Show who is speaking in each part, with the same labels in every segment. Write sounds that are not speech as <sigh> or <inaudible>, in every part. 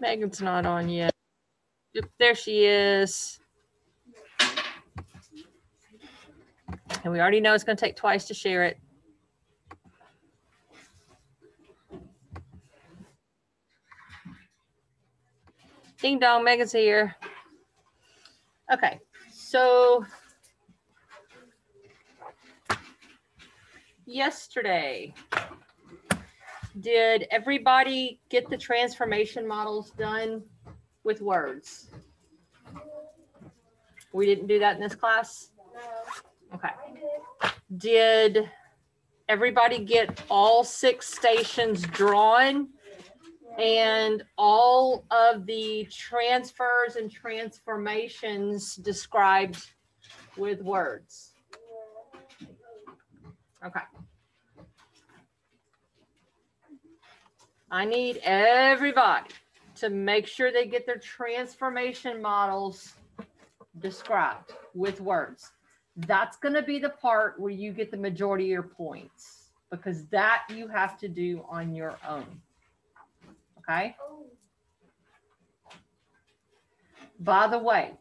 Speaker 1: Megan's not on yet. Yep, there she is. And we already know it's going to take twice to share it. Ding dong, Megan's here. Okay, so yesterday, did everybody get the transformation models done with words? We didn't do that in this class? Okay. Did everybody get all six stations drawn? And all of the transfers and transformations described with words? Okay. I need everybody to make sure they get their transformation models described with words. That's going to be the part where you get the majority of your points because that you have to do on your own. Okay. By the way,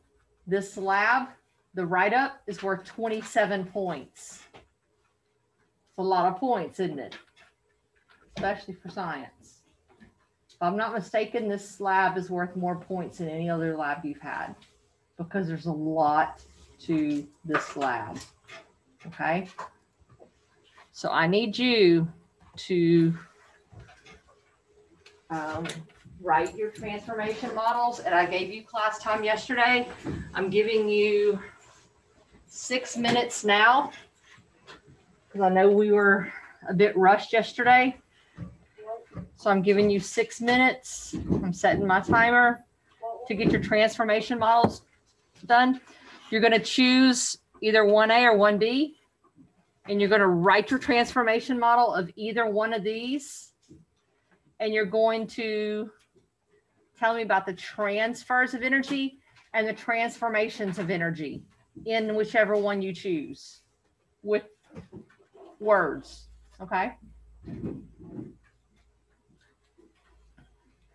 Speaker 1: this lab, the write up is worth 27 points. It's a lot of points, isn't it? Especially for science. If I'm not mistaken, this lab is worth more points than any other lab you've had because there's a lot to this lab. Okay. So I need you to um, write your transformation models. And I gave you class time yesterday. I'm giving you six minutes now because I know we were a bit rushed yesterday. So I'm giving you six minutes. I'm setting my timer to get your transformation models done. You're going to choose either 1A or 1B, and you're going to write your transformation model of either one of these. And you're going to tell me about the transfers of energy and the transformations of energy in whichever one you choose with words. Okay.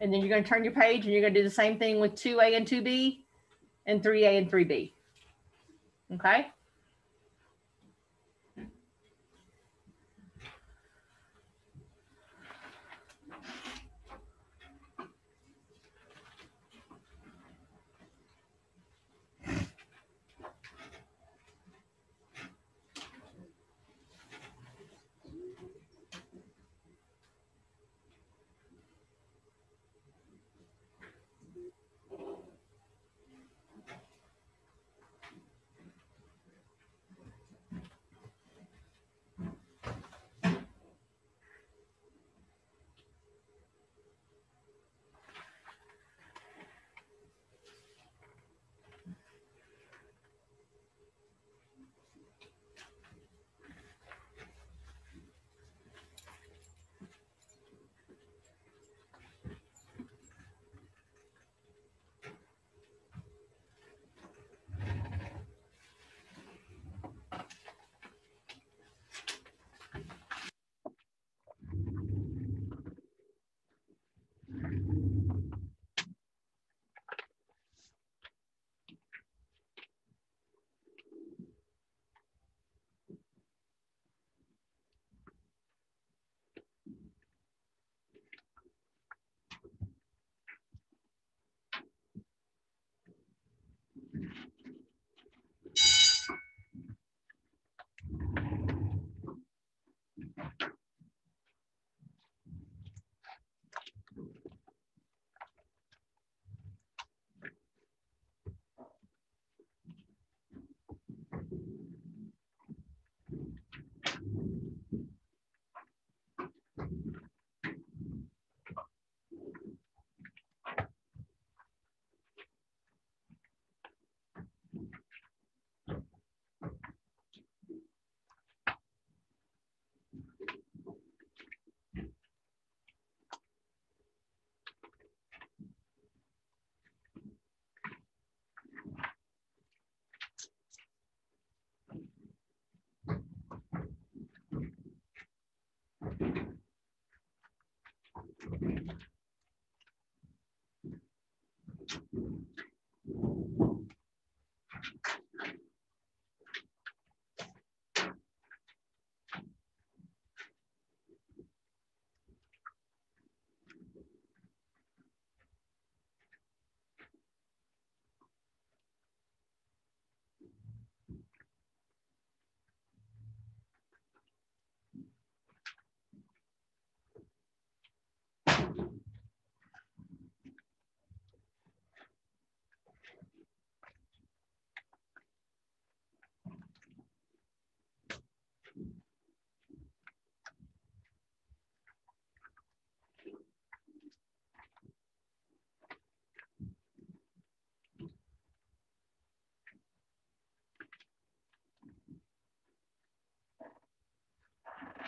Speaker 1: And then you're going to turn your page and you're going to do the same thing with 2A and 2B and 3A and 3B. Okay.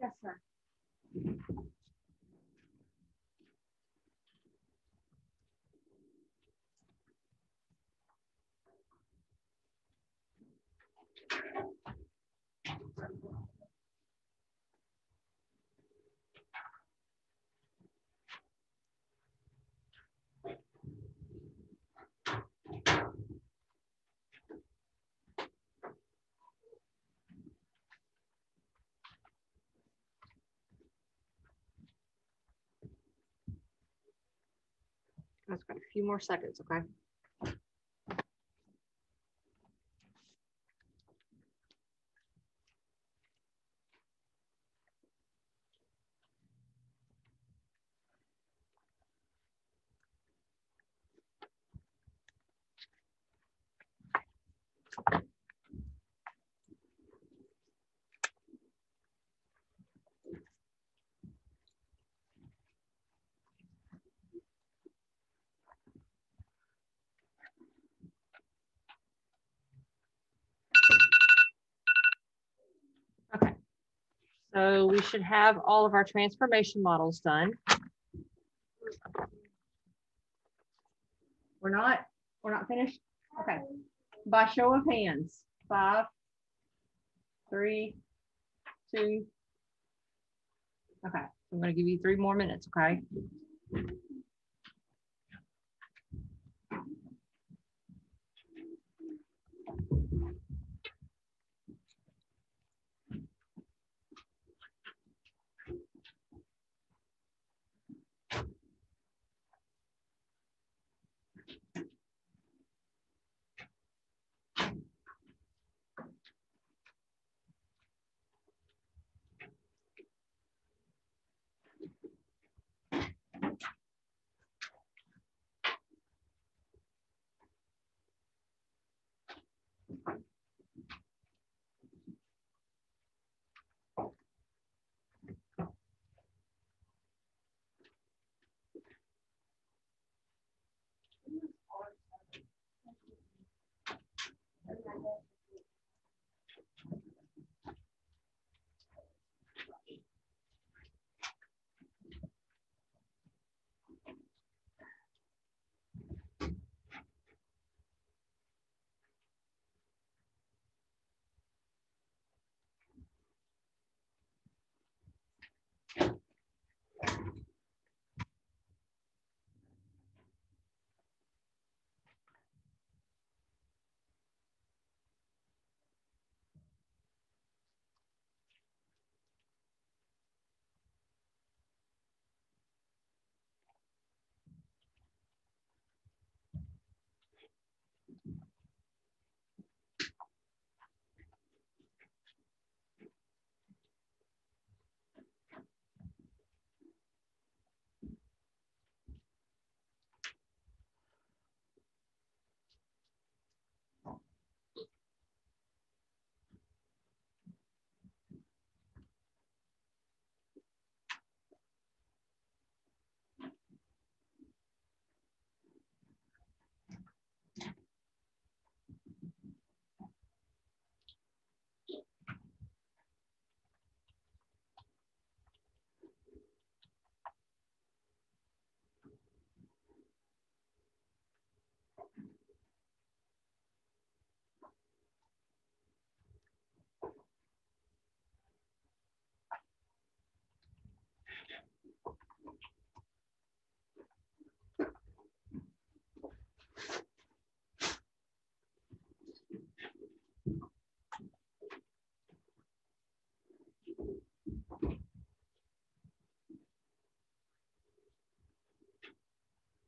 Speaker 1: Yes, sir. I've got a few more seconds, okay? So we should have all of our transformation models done. We're not, we're not finished? Okay. By show of hands, five, three, two. Okay, I'm gonna give you three more minutes, okay?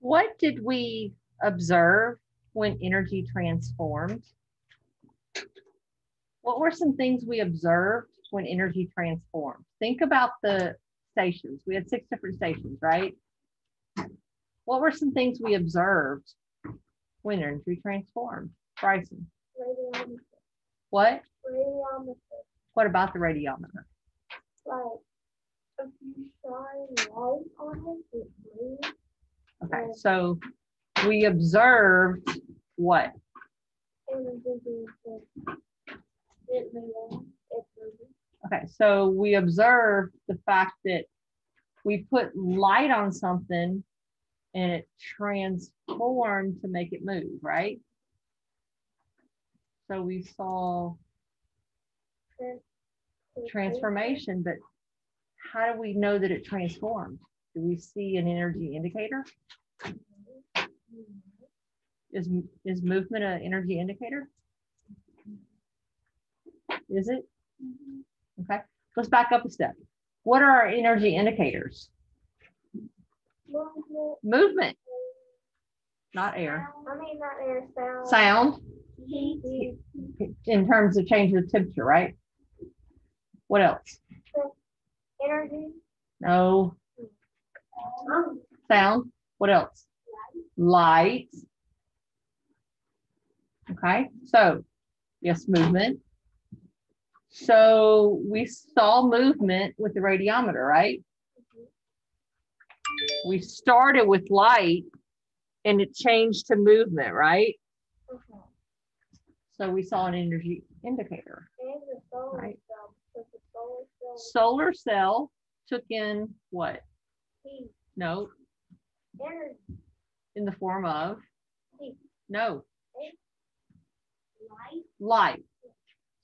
Speaker 1: What did we observe when energy transformed? What were some things we observed when energy transformed? Think about the stations. We had six different stations, right? What were some things we observed when energy transformed? Bryson,
Speaker 2: radiometer,
Speaker 1: what?
Speaker 2: radiometer,
Speaker 1: What about the radiometer?
Speaker 2: like if you shine light on it, it moves.
Speaker 1: Okay, so we observed what?
Speaker 2: Energy being sent. It moves. It moves.
Speaker 1: Okay, so we observed the fact that we put light on something and it transformed to make it move, right? So we saw transformation, but how do we know that it transformed? Do we see an energy indicator? Is, is movement an energy indicator? Is it? Okay, let's back up a step. What are our energy indicators?
Speaker 2: Movement.
Speaker 1: Movement, not air.
Speaker 2: I mean, not air sound.
Speaker 1: Sound
Speaker 2: Heat.
Speaker 1: in terms of change of temperature, right? What else?
Speaker 2: Energy.
Speaker 1: No, sound. What else? Light. Okay, so yes, movement. So we saw movement with the radiometer, right? We started with light and it changed to movement, right?
Speaker 2: Okay.
Speaker 1: So we saw an energy indicator.
Speaker 2: Solar
Speaker 1: Right.
Speaker 2: cell. So the solar cell.
Speaker 1: Solar cell took in what?
Speaker 2: Heat.
Speaker 1: No,
Speaker 2: Energy.
Speaker 1: in the form of,
Speaker 2: Heat.
Speaker 1: no,
Speaker 2: Light.
Speaker 1: light.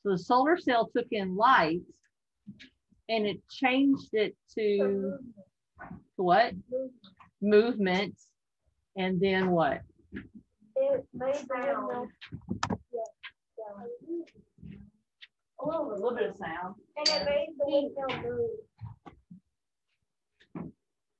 Speaker 1: So the solar cell took in light and it changed it
Speaker 2: for
Speaker 1: to
Speaker 2: movement.
Speaker 1: what?
Speaker 2: Movement.
Speaker 1: Movement. And then what?
Speaker 2: It made the windmill. Yeah. sound.
Speaker 1: A little, a little bit of sound.
Speaker 2: And it made the windmill move.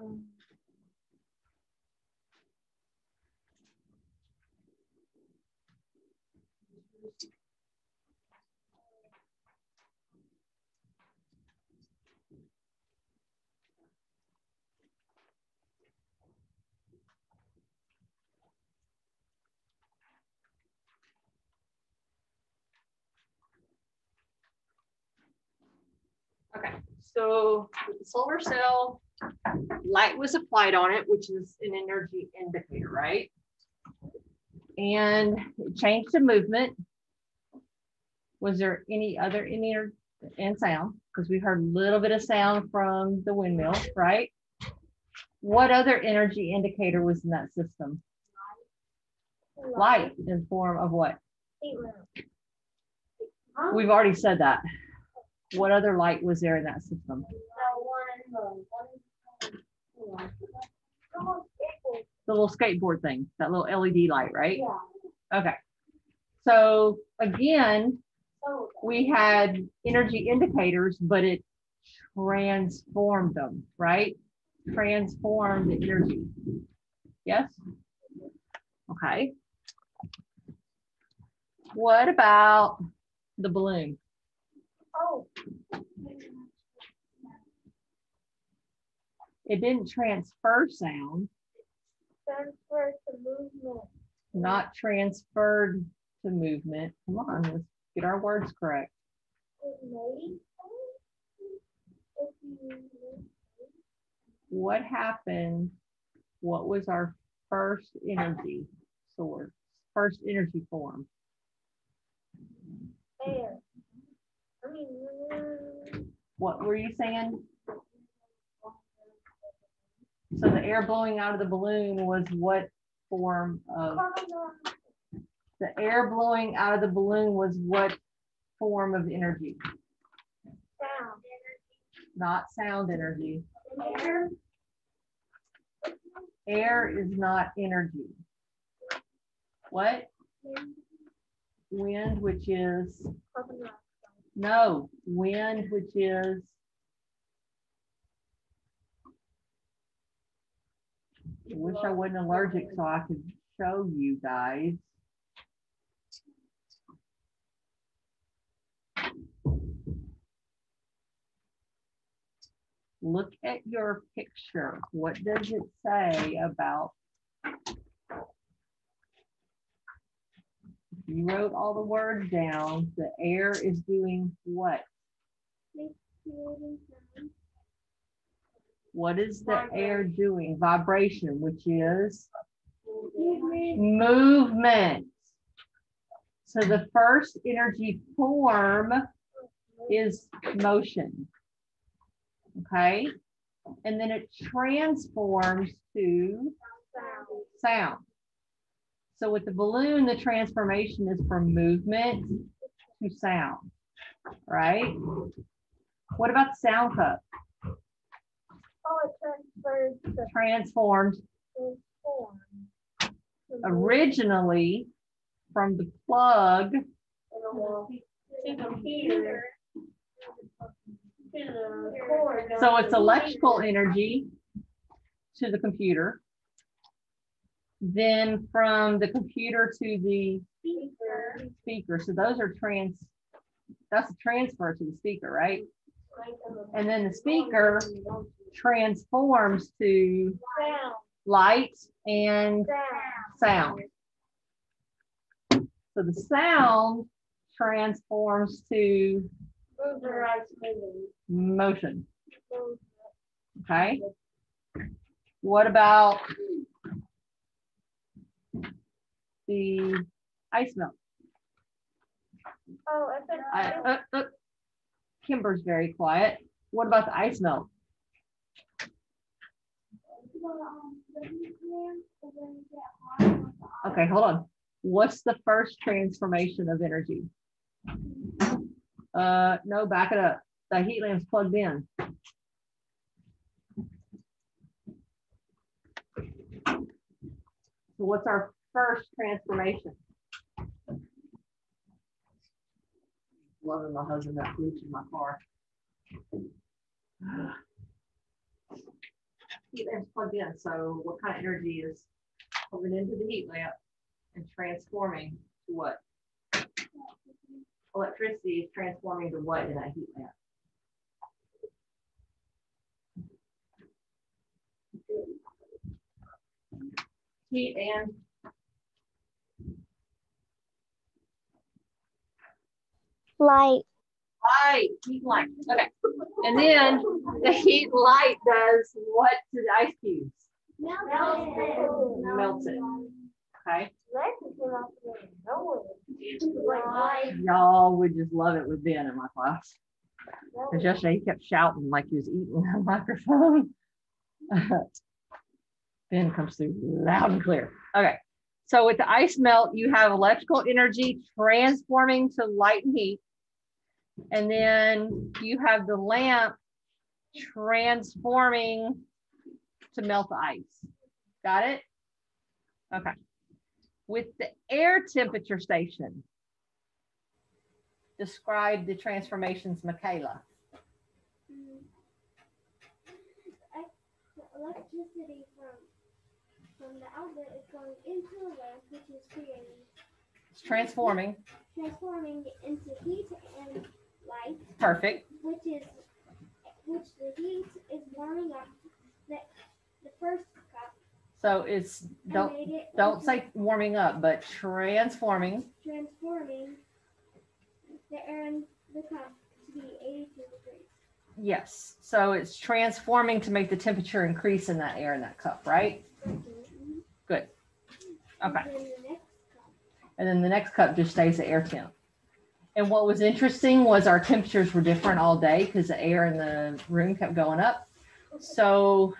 Speaker 2: Um,
Speaker 1: Okay, so the solar cell, light was applied on it, which is an energy indicator, right? And it changed the movement. Was there any other, any, and sound, because we heard a little bit of sound from the windmill, right? What other energy indicator was in that system? Light in form of what? We've already said that. What other light was there in that system?
Speaker 2: No, one, one. Come on, skateboard.
Speaker 1: The little skateboard thing, that little LED light, right?
Speaker 2: Yeah.
Speaker 1: Okay. So again, we had energy indicators, but it transformed them, right? Transformed the energy. Yes? Okay. What about the balloon? It didn't transfer sound,
Speaker 2: Transfer to movement.
Speaker 1: not transferred to movement. Come on, let's get our words correct.
Speaker 2: It made. If you.
Speaker 1: What happened? What was our first energy source, first energy form?
Speaker 2: Air.
Speaker 1: What were you saying? So the air blowing out of the balloon was what form of, the air blowing out of the balloon was what form of energy?
Speaker 2: Sound.
Speaker 1: Not sound energy.
Speaker 2: Air.
Speaker 1: Air is not energy. What? Wind, which is,
Speaker 2: Carbon.
Speaker 1: No, wind, which is. I Wish I wasn't allergic so I could show you guys. Look at your picture. What does it say about? You wrote all the words down. The air is doing what? What is the air doing? Vibration, which is
Speaker 2: Movement.
Speaker 1: movement. So the first energy form is motion. Okay? And then it transforms to
Speaker 2: Sound.
Speaker 1: So with the balloon, the transformation is from movement to sound, right? What about the sound cup?
Speaker 2: Oh, it transfers the
Speaker 1: Transformed
Speaker 2: form.
Speaker 1: originally from the plug
Speaker 2: To the heater. To the.
Speaker 1: So it's electrical energy to the computer. Then from the computer to the
Speaker 2: Speaker.
Speaker 1: speaker. So those are trans, that's a transfer to the speaker, right? And then the speaker transforms to light and
Speaker 2: Sound.
Speaker 1: sound. So the sound transforms to motion, okay? What about the ice melt?
Speaker 2: Oh, I.
Speaker 1: Uh, uh, Kimber's very quiet. What about the ice melt? Okay, hold on. What's the first transformation of energy? Uh, no, back it up. The heat lamp's plugged in. So what's our first transformation? Loving my husband that bleach in my car. Heat lamp's plugged in, so what kind of energy is coming into the heat lamp and transforming to what? Electricity is transforming to what in that heat lamp? Heat and
Speaker 2: Light.
Speaker 1: light, heat light, okay. And then the heat light does what to the ice cubes, melts it, okay? Y'all would just love it with Ben in my class. Because yesterday he kept shouting like he was eating a microphone. <laughs> Ben comes through loud and clear. Okay, so with the ice melt, you have electrical energy transforming to light and heat. And then you have the lamp transforming to melt the ice. Got it? Okay. With the air temperature station, describe the transformations, Michaela. Mm-hmm.
Speaker 3: The electricity from from the outlet is going into the lamp, which is creating
Speaker 1: It's transforming.
Speaker 3: transforming into heat and light,
Speaker 1: Perfect.
Speaker 3: which is which the heat is warming up the the first cup.
Speaker 1: So it's don't
Speaker 3: made it
Speaker 1: don't
Speaker 3: into
Speaker 1: say warming up, but transforming.
Speaker 3: transforming the air in the cup to be 82 degrees.
Speaker 1: Yes. So it's transforming to make the temperature increase in that air in that cup, right? Mm-hmm. Good.
Speaker 3: And
Speaker 1: Okay.
Speaker 3: then the next cup.
Speaker 1: And then the next cup just stays at air temp. And what was interesting was our temperatures were different all day because the air in the room kept going up. So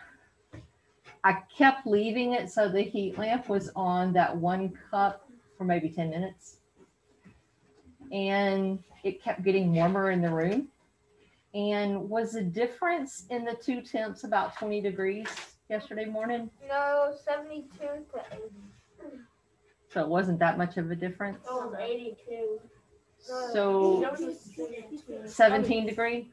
Speaker 1: I kept leaving it so the heat lamp was on that one cup for maybe 10 minutes. And it kept getting warmer in the room. And was the difference in the two temps about 20 degrees yesterday morning?
Speaker 2: No, seventy-two to eighty.
Speaker 1: So it wasn't that much of a difference.
Speaker 2: Oh, eighty-two.
Speaker 1: So seventeen degree,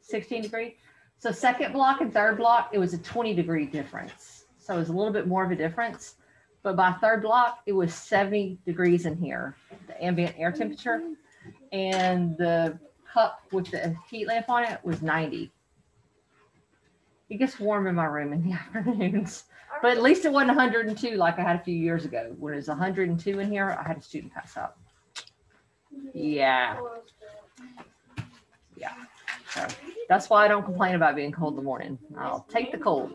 Speaker 2: Sixteen.
Speaker 1: degree. So second block and third block, it was a twenty degree difference. So it was a little bit more of a difference. But by third block, it was seventy degrees in here, the ambient air temperature. And the cup with the heat lamp on it was ninety. It gets warm in my room in the <laughs> afternoons, but at least it wasn't hundred and two like I had a few years ago. When it was hundred and two in here, I had a student pass out. Yeah. So that's why I don't complain about being cold in the morning. I'll take the cold.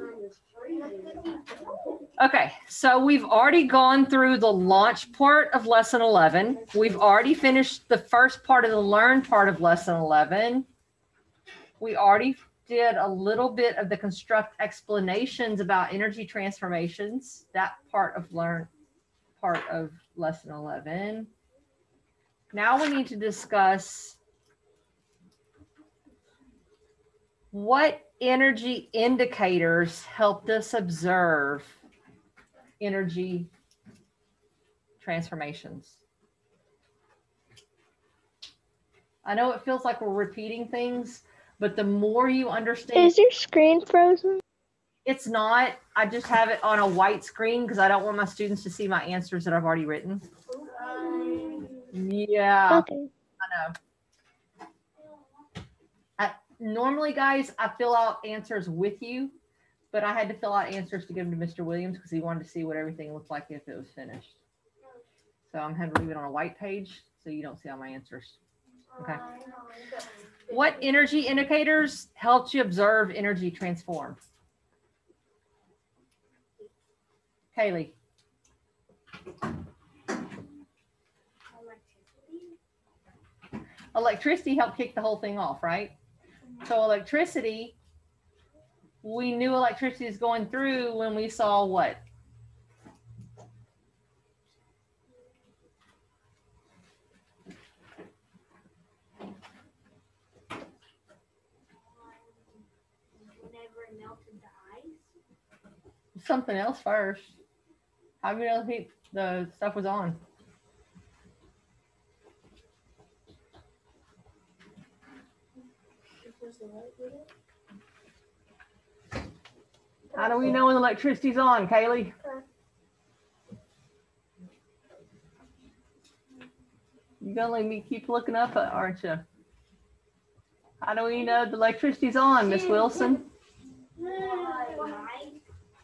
Speaker 1: Okay, so we've already gone through the launch part of lesson 11. We've already finished the first part of the learn part of lesson 11. We already did a little bit of the construct explanations about energy transformations, that part of learn part of lesson 11. Now we need to discuss what energy indicators helped us observe energy transformations? I know it feels like we're repeating things, but the more you understand,
Speaker 2: Is your screen frozen?
Speaker 1: it's not. I just have it on a white screen because I don't want my students to see my answers that I've already written. Yeah.
Speaker 2: Okay.
Speaker 1: I know. I, normally, guys, I fill out answers with you, but I had to fill out answers to give them to Mr. Williams because he wanted to see what everything looked like if it was finished. So I'm having to leave it on a white page so you don't see all my answers. Okay. What energy indicators helped you observe energy transform? Kaylee, electricity helped kick the whole thing off, right? So electricity, we knew electricity is going through when we saw what? Something else first. How do you know the stuff was on? How do we know when electricity's on, Kaylee? You're gonna let me keep looking up, aren't you? How do we know the electricity's on, Miss Wilson?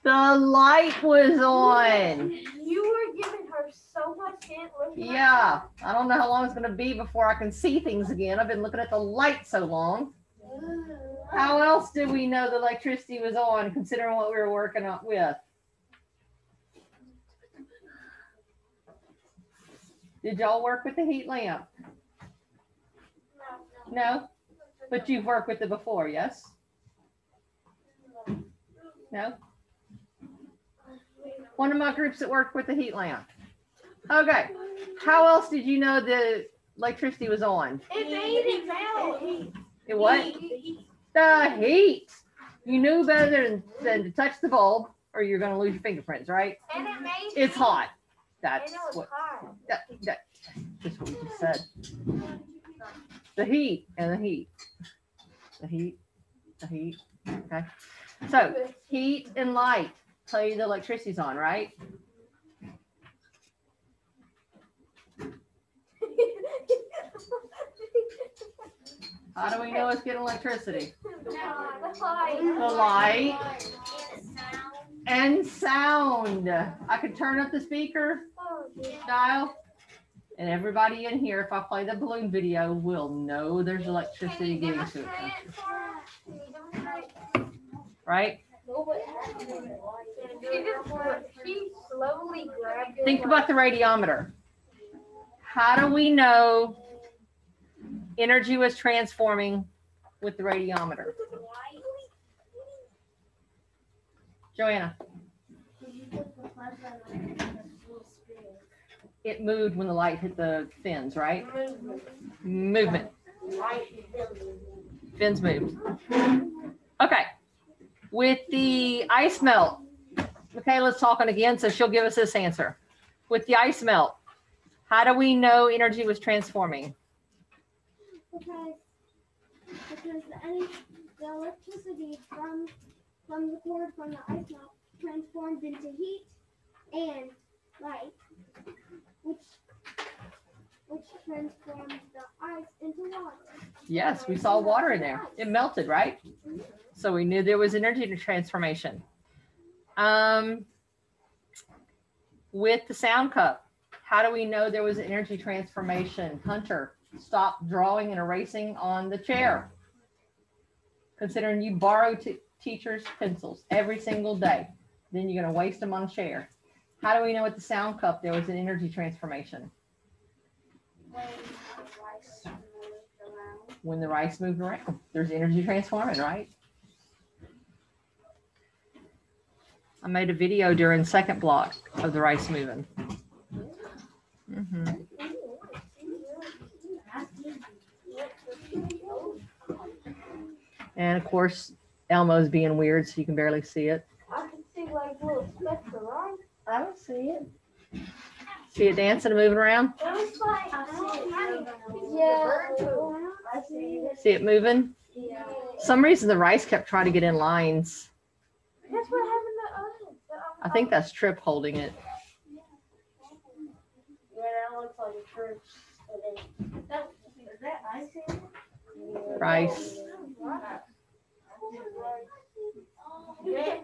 Speaker 1: The light was on.
Speaker 2: You were giving her so much hint.
Speaker 1: Yeah, I don't know how long it's gonna be before I can see things again. I've been looking at the light so long. How else did we know the electricity was on considering what we were working with? Did y'all work with the heat lamp? No, but you've worked with it before, yes? No? One of my groups that worked with the heat lamp. Okay, how else did you know the electricity was on?
Speaker 2: It made it melt.
Speaker 1: It what? The heat. You knew better than, than to touch the bulb or you're gonna lose your fingerprints, right?
Speaker 2: And it made.
Speaker 1: It's hot. That's what,
Speaker 2: hot.
Speaker 1: that, that, that's what we just said. The heat and the heat. The heat, the heat, okay? So heat and light tell you the electricity's on, right? <laughs> How do we know it's getting electricity?
Speaker 2: The
Speaker 1: The
Speaker 2: light.
Speaker 1: light and sound. I could turn up the speaker
Speaker 2: Oh, yeah.
Speaker 1: dial. And everybody in here, if I play the balloon video, will know there's electricity getting to it,
Speaker 2: demonstrate it for us? Can you demonstrate it?
Speaker 1: right?
Speaker 2: She slowly grabbed it.
Speaker 1: Think about the radiometer. How do we know energy was transforming with the radiometer? Joanna, it moved when the light hit the fins, right? Movement. Fins moved. Okay. With the ice melt, Michaela's talking again, so she'll give us this answer. With the ice melt, how do we know energy was transforming?
Speaker 3: Because because the energy, the electricity from from the cord from the ice melt transformed into heat and light, which which transforms the ice into water.
Speaker 1: Yes, we saw water in there. It melted, right? So we knew there was energy transformation. Um, with the sound cup, how do we know there was energy transformation? Hunter, stop drawing and erasing on the chair. Considering you borrow teachers' pencils every single day, then you're gonna waste them on a chair. How do we know at the sound cup there was an energy transformation?
Speaker 3: When the rice moved around.
Speaker 1: when the rice moved around. There's energy transforming, right? I made a video during second block of the rice moving. Mhm. And of course, Elmo's being weird, so you can barely see it.
Speaker 2: I can see like little specks of light.
Speaker 1: I don't see it. See it dancing and moving around?
Speaker 2: It looks like
Speaker 3: I
Speaker 2: Yeah. I see it.
Speaker 1: See it moving?
Speaker 2: Yeah.
Speaker 1: Some reason the rice kept trying to get in lines.
Speaker 2: That's what happened to us. The, um,
Speaker 1: I think that's Trip holding it.
Speaker 2: Yeah, that looks like a church. That, is that ice in it?
Speaker 1: Rice.
Speaker 2: Yeah.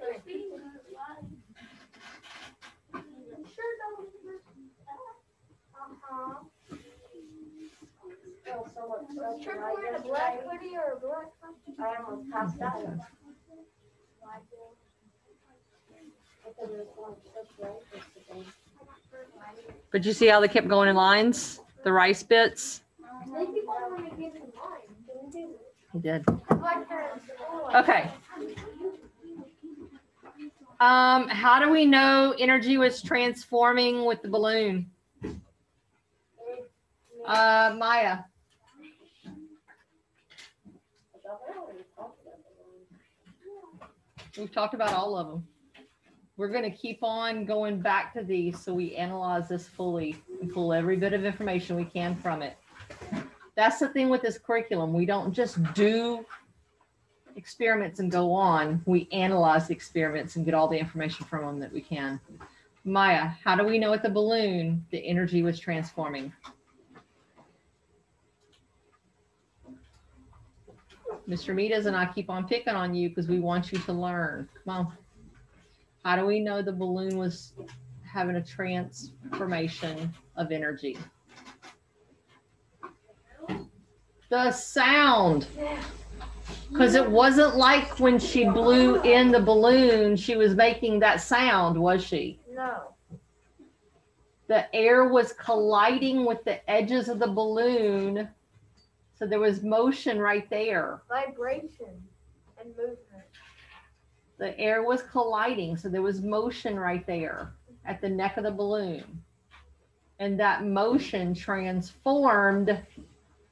Speaker 2: So much pressure.
Speaker 3: Trip
Speaker 2: I
Speaker 3: wearing a black hoodie or a black hoodie?
Speaker 2: I almost passed out. Because it was going such right yesterday.
Speaker 1: But you see how they kept going in lines? The rice bits?
Speaker 2: They keep on wanting to give them mine, didn't they?
Speaker 1: He did.
Speaker 2: Like they're in school.
Speaker 1: Okay. Um, how do we know energy was transforming with the balloon? Uh, Maya, we've talked about all of them. We're gonna keep on going back to these so we analyze this fully and pull every bit of information we can from it. That's the thing with this curriculum. We don't just do experiments and go on. We analyze the experiments and get all the information from them that we can. Maya, how do we know with the balloon the energy was transforming? Mr. Mitas and I keep on picking on you because we want you to learn. Come on. How do we know the balloon was having a transformation of energy? The sound. Because it wasn't like when she blew in the balloon, she was making that sound, was she?
Speaker 2: No.
Speaker 1: The air was colliding with the edges of the balloon. So there was motion right there.
Speaker 2: Vibration and movement.
Speaker 1: The air was colliding. So there was motion right there at the neck of the balloon. And that motion transformed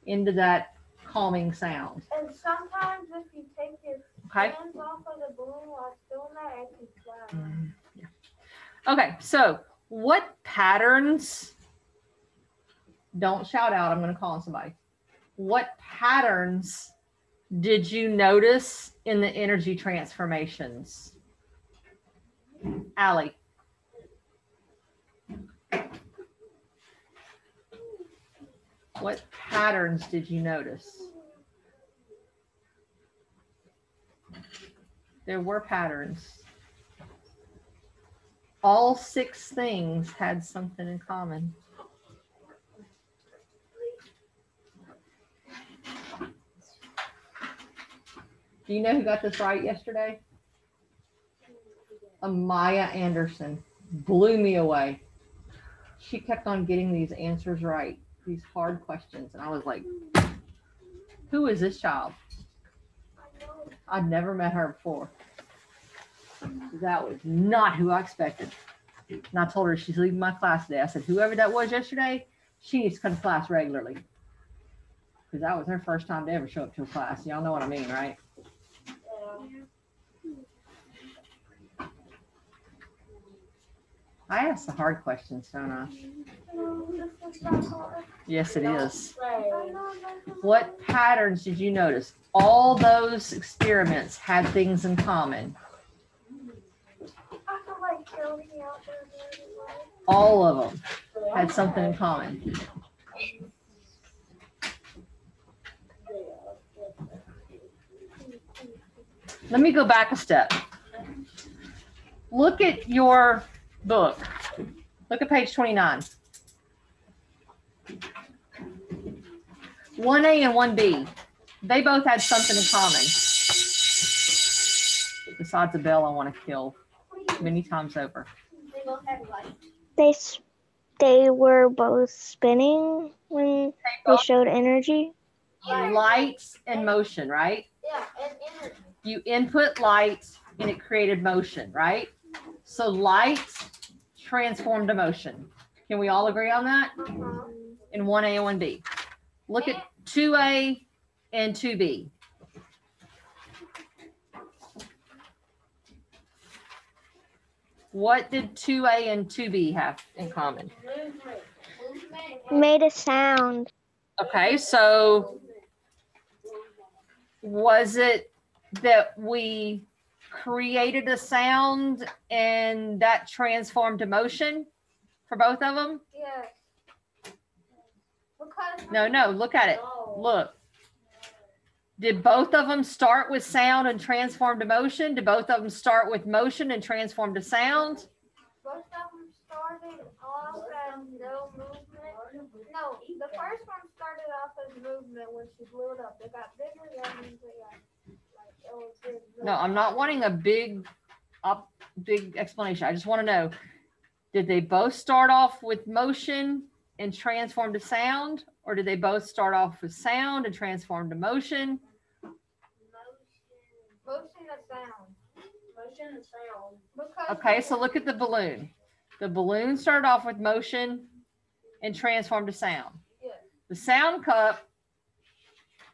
Speaker 1: into that calming sound.
Speaker 2: And sometimes if you take your
Speaker 1: Okay.
Speaker 2: hands off of the balloon while it's doing that, it can fly.
Speaker 1: Mm, yeah. Okay, so what patterns? Don't shout out. I'm going to call on somebody. What patterns did you notice in the energy transformations? Allie. What patterns did you notice? There were patterns all six things had something in common. Do you know who got this right yesterday? Amaya Anderson blew me away. She kept on getting these answers right, these hard questions. And I was like, who is this child? I'd never met her before. That was not who I expected. And I told her she's leaving my class today. I said, whoever that was yesterday, she needs to come to class regularly. Because that was her first time to ever show up to a class. Y'all know what I mean, right? I ask the hard questions, don't I? Yes, it is.
Speaker 2: I know this is-
Speaker 1: What patterns did you notice? All those experiments had things in common.
Speaker 2: I feel like Joey out there really well.
Speaker 1: All of them had something in common. Let me go back a step. Look at your book. Look at page 29. 1A and 1B, they both had something in common. Besides a bell I want to kill many times over.
Speaker 3: They both had light.
Speaker 2: They they were both spinning when they showed energy.
Speaker 1: Lights and motion, right?
Speaker 3: Yeah, and energy.
Speaker 1: You input light and it created motion, right? So light transformed to motion. Can we all agree on that?
Speaker 2: Uh-huh.
Speaker 1: In 1A and 1B. Look at 2A and 2B. What did 2A and 2B have in common?
Speaker 3: Movement. Movement.
Speaker 2: Made a sound.
Speaker 1: Okay, so was it that we created a sound and that transformed to motion for both of them?
Speaker 3: Yes.
Speaker 1: No, no, look at it. Look. Did both of them start with sound and transform to motion? Did both of them start with motion and transform to sound?
Speaker 3: Both of them started off as no movement. No, the first one started off as movement when she blew it up. They got bigger, that means they got like it.
Speaker 1: No, I'm not wanting a big up big explanation. I just want to know did they both start off with motion and transform to sound or did they both start off with sound and transform to motion?
Speaker 3: Motion and sound. Motion and sound. Because.
Speaker 1: Okay, so look at the balloon. The balloon started off with motion and transformed to sound.
Speaker 3: Yes.
Speaker 1: The sound cup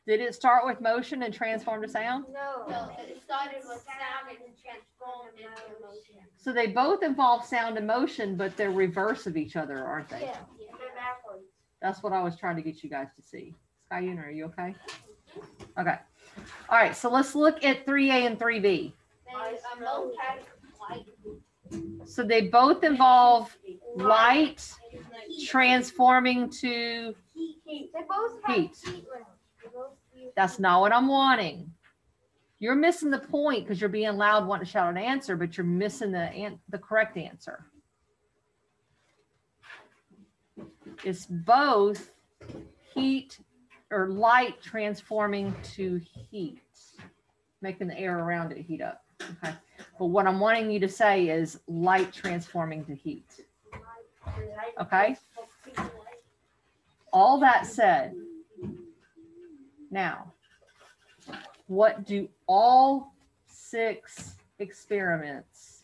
Speaker 1: did it start with motion and transform to sound?
Speaker 3: No.
Speaker 4: No, it started with sound and transformed into motion.
Speaker 1: So they both involve sound and motion, but they're reverse of each other, aren't they?
Speaker 3: Yeah, they're backwards.
Speaker 1: That's what I was trying to get you guys to see. Sky Skyuna, are you okay? Okay. All right, so let's look at 3A and 3B.
Speaker 4: They, um, both had light.
Speaker 1: So they both involve light transforming to, Heat. that's not what I'm wanting. You're missing the point because you're being loud, wanting to shout an answer, but you're missing the, the correct answer. It's both heat or light transforming to heat, making the air around it heat up. Okay. But what I'm wanting you to say is light transforming to heat. Okay. All that said, now, what do all six experiments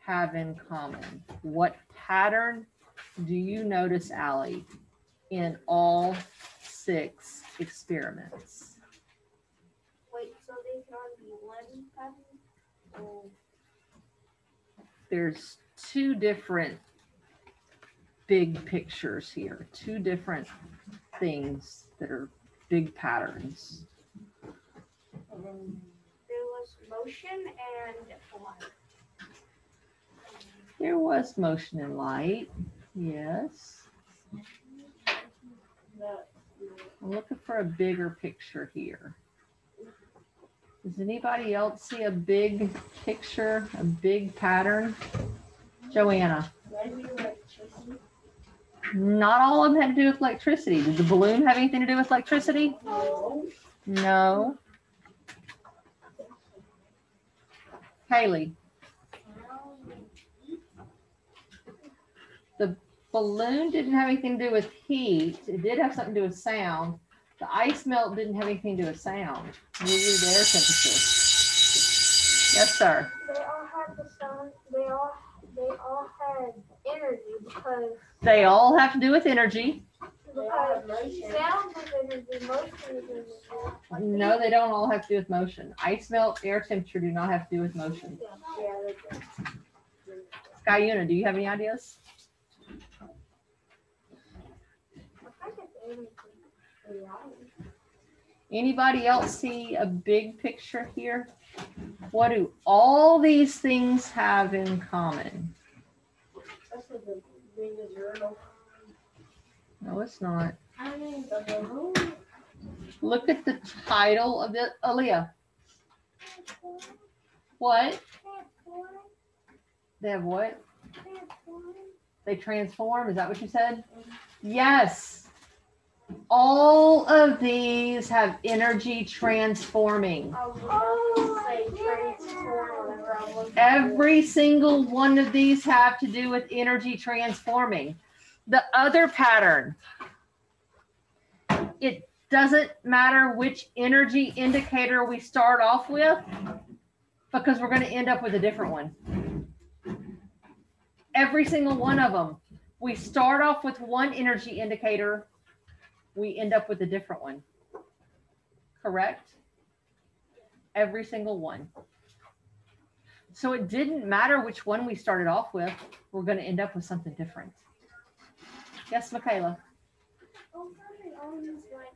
Speaker 1: have in common? What pattern do you notice, Allie, in all six experiments?
Speaker 3: Wait, so they can only be one pattern? Or
Speaker 1: There's two different big pictures here, two different things that are big patterns.
Speaker 3: there was motion and light.
Speaker 1: There was motion and light, yes. I'm looking for a bigger picture here. Does anybody else see a big picture, a big pattern? Joanna, not all of them had to do with electricity. Did the balloon have anything to do with electricity? No. No. Haley, balloon didn't have anything to do with heat. It did have something to do with sound. The ice melt didn't have anything to do with sound. The air temperature. Yes, sir.
Speaker 2: They all had the sound. They all they all had energy because
Speaker 1: They all have to do with energy.
Speaker 2: because sound is energy, motion is energy.
Speaker 1: No, they don't all have to do with motion. Ice melt, air temperature do not have to do with motion.
Speaker 2: Yeah.
Speaker 1: Skyuna, do you have any ideas? Anybody else see a big picture here? What do all these things have in common? No, it's not. Look at the title of it, Aaliyah. What? They have what? They transform, is that what you said? Yes. All of these have energy transforming. Every single one of these have to do with energy transforming. The other pattern, it doesn't matter which energy indicator we start off with because we're going to end up with a different one. Every single one of them. We start off with one energy indicator, we end up with a different one. Correct? Every single one. So it didn't matter which one we started off with, we're going to end up with something different. Yes, Michaela.
Speaker 3: oh, something always like,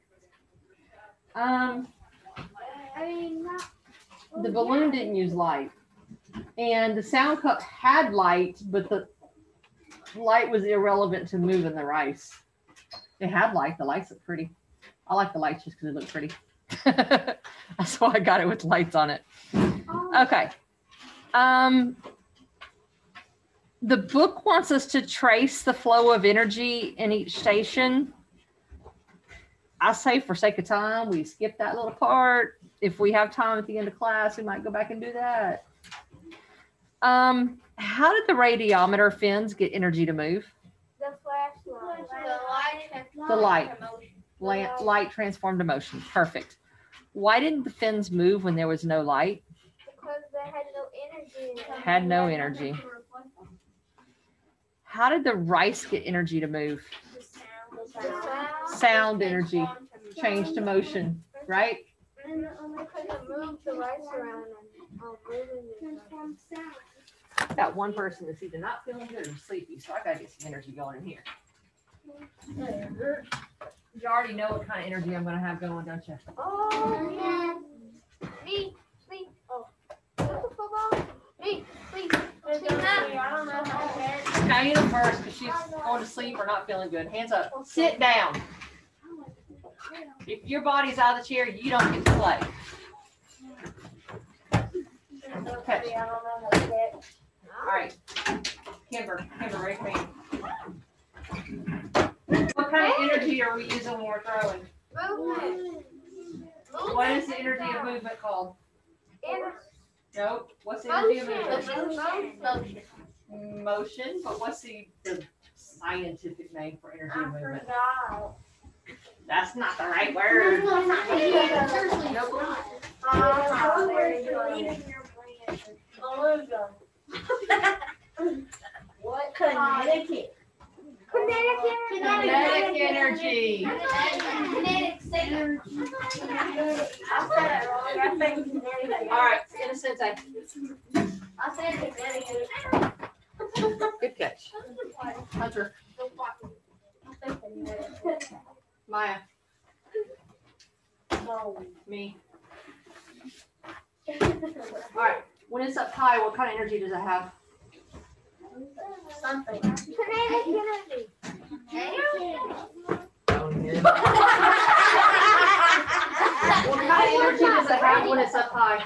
Speaker 1: Um,
Speaker 3: I mean, not.
Speaker 1: the balloon didn't use light, and the sound cup had light, but the light was irrelevant to moving the rice. It had light. The lights look pretty. I like the lights just because they look pretty. <laughs> That's why I got it with lights on it.
Speaker 3: Oh,
Speaker 1: Okay. Um, the book wants us to trace the flow of energy in each station. I say for sake of time, we skip that little part. If we have time at the end of class, we might go back and do that. Um, how did the radiometer fins get energy to move?
Speaker 2: The flashlight.
Speaker 4: The light.
Speaker 1: The light. Transformed to motion. Perfect. Why didn't the fins move when there was no light?
Speaker 2: Because they had no energy.
Speaker 1: Had no energy. How did the rice get energy to move?
Speaker 2: The sound.
Speaker 1: Sound energy changed to motion, right?
Speaker 3: And I
Speaker 2: Because it moved the rice around and moving it.
Speaker 3: transform sound.
Speaker 1: Got one person that's either not feeling good or sleepy, so I gotta get some energy going in here. You already know what kind of energy I'm gonna have going, don't you?
Speaker 2: Oh, yeah. me, me, oh. What's the football? Me, please. I don't know how to hit.
Speaker 1: Taina first, because she's going to sleep or not feeling good. Hands up. Sit down. If your body's out of the chair, you don't get to play. Catch.
Speaker 2: I don't know how to hit.
Speaker 1: All right. Kimber, Kimber, raise your hand. What kind of energy are we using when we're throwing?
Speaker 2: Movement.
Speaker 1: What is the energy of movement called?
Speaker 2: Ener-
Speaker 1: Nope. What's the energy of movement?
Speaker 4: Motion.
Speaker 1: Motion, but what's the, the scientific name for energy of
Speaker 2: I
Speaker 1: movement?
Speaker 2: forgot.
Speaker 1: That's not the right word. Nope.
Speaker 2: Ah, there you go. Illusion. <laughs> What? Connecticut.
Speaker 1: Kinetic energy.
Speaker 4: Kinetic.
Speaker 2: I think Connecticut.
Speaker 1: All right, innocent. I-. Good catch. Hunter. Maya,
Speaker 2: No.
Speaker 1: me. All right, when it's up high, what kind of energy does it have?
Speaker 2: Something.
Speaker 1: Kind of energy does it have when it's up high?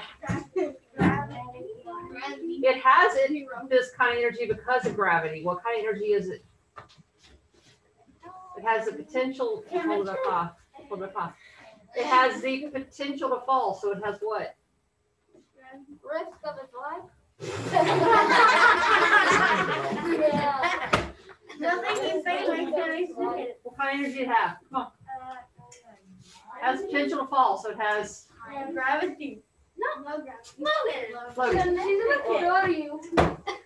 Speaker 1: It has it, this kind of energy because of gravity. What kind of energy is it? It has the potential, hold it up high, hold up high. It has the potential to fall, so it has what?
Speaker 2: Risk of its life.
Speaker 3: Nothing you say like that, I.
Speaker 1: What kind of energy it have? Come on. It has potential to fall, so it has
Speaker 2: Gravity.
Speaker 3: No, no gravity.
Speaker 1: floating.
Speaker 2: Are you?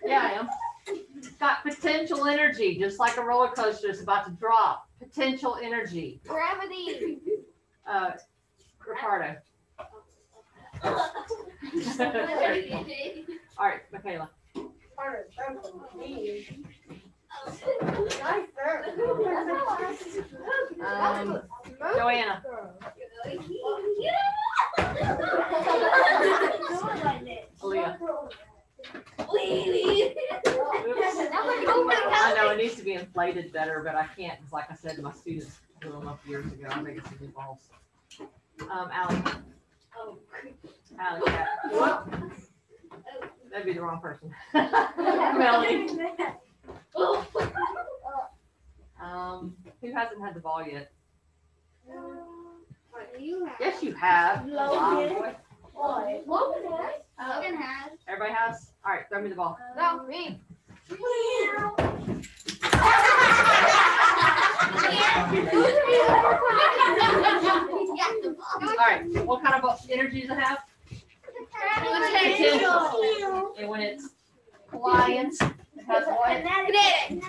Speaker 1: Yeah, I am. It's got potential energy, just like a roller coaster is about to drop. Potential energy.
Speaker 2: Gravity.
Speaker 1: Uh, Ricardo. <laughs> All right, Michaela.
Speaker 2: Nice
Speaker 1: Um, Joanna. I know it needs to be inflated better, but I can't, 'cause like I said, my students blew them up years ago. I think it's new balls. Um, Ally. Ally, yeah. Whoop. That'd be the wrong person. <laughs> Melanie. <laughs> Um, who hasn't had the ball yet?
Speaker 3: You have.
Speaker 1: Yes, you have.
Speaker 3: Logan.
Speaker 1: Wow, boy.
Speaker 2: Logan has.
Speaker 1: Everybody has? All right, throw me the ball.
Speaker 2: No, me.
Speaker 1: All right, what kind of ball- energy does it have? Potential. And when it's pliant, it has what? Kinetic.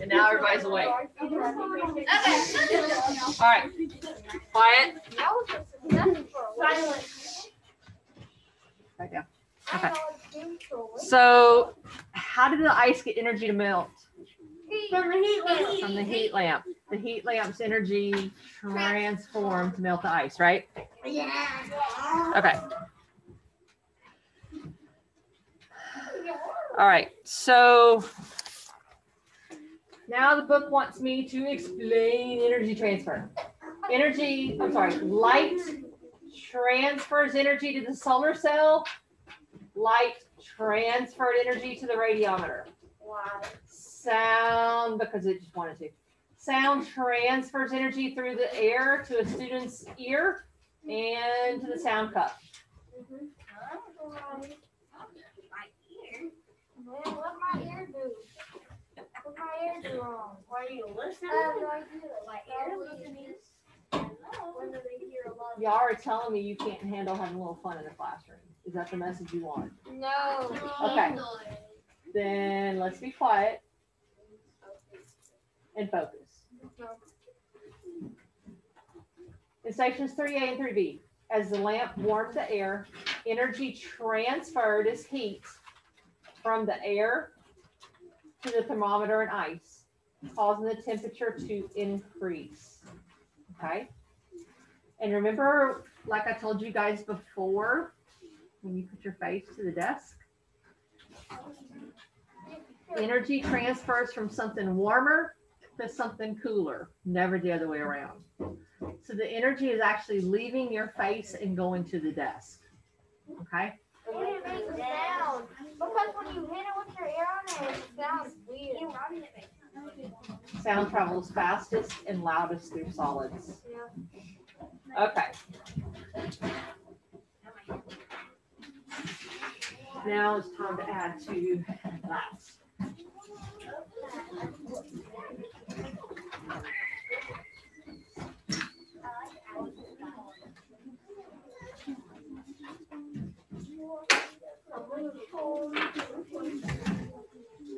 Speaker 1: And now everybody's awake. All right, quiet. Back down. Okay. So how did the ice get energy to melt?
Speaker 3: From the heat lamp.
Speaker 1: From the heat lamp. The heat lamp's energy transformed to melt the ice, right?
Speaker 3: Yeah.
Speaker 1: Okay. All right, so now the book wants me to explain energy transfer. Energy, I'm sorry, light transfers energy to the solar cell. Light transferred energy to the radiometer. Sound, because it just wanted to. Sound transfers energy through the air to a student's ear and to the sound cup.
Speaker 2: Man, what my ear do? What my ear do?
Speaker 4: Why are you listening?
Speaker 2: My ear listening. When do they hear a lot
Speaker 1: Y'all are telling me you can't handle having a little fun in the classroom. Is that the message you want?
Speaker 2: No.
Speaker 1: Okay. Then let's be quiet and focus. In sections three A and three B, as the lamp warms the air, energy transferred as heat from the air to the thermometer and ice, causing the temperature to increase. Okay? And remember, like I told you guys before, when you put your face to the desk, energy transfers from something warmer to something cooler, never the other way around. So the energy is actually leaving your face and going to the desk. Okay?
Speaker 2: And it makes a sound. Because when you hit it with your ear on it, it sounds weird.
Speaker 1: Sound travels fastest and loudest through solids. Okay. Now it's time to add to that.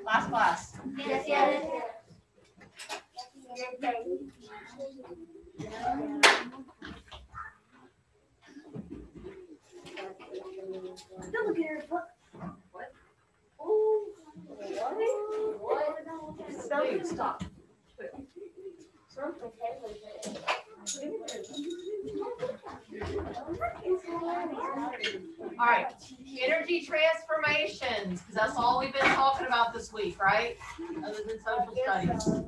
Speaker 1: Last class.
Speaker 2: Yes, yes.
Speaker 1: Dude, stop. All right, energy transformations, because that's all we've been talking about this week, right? Other than social studies.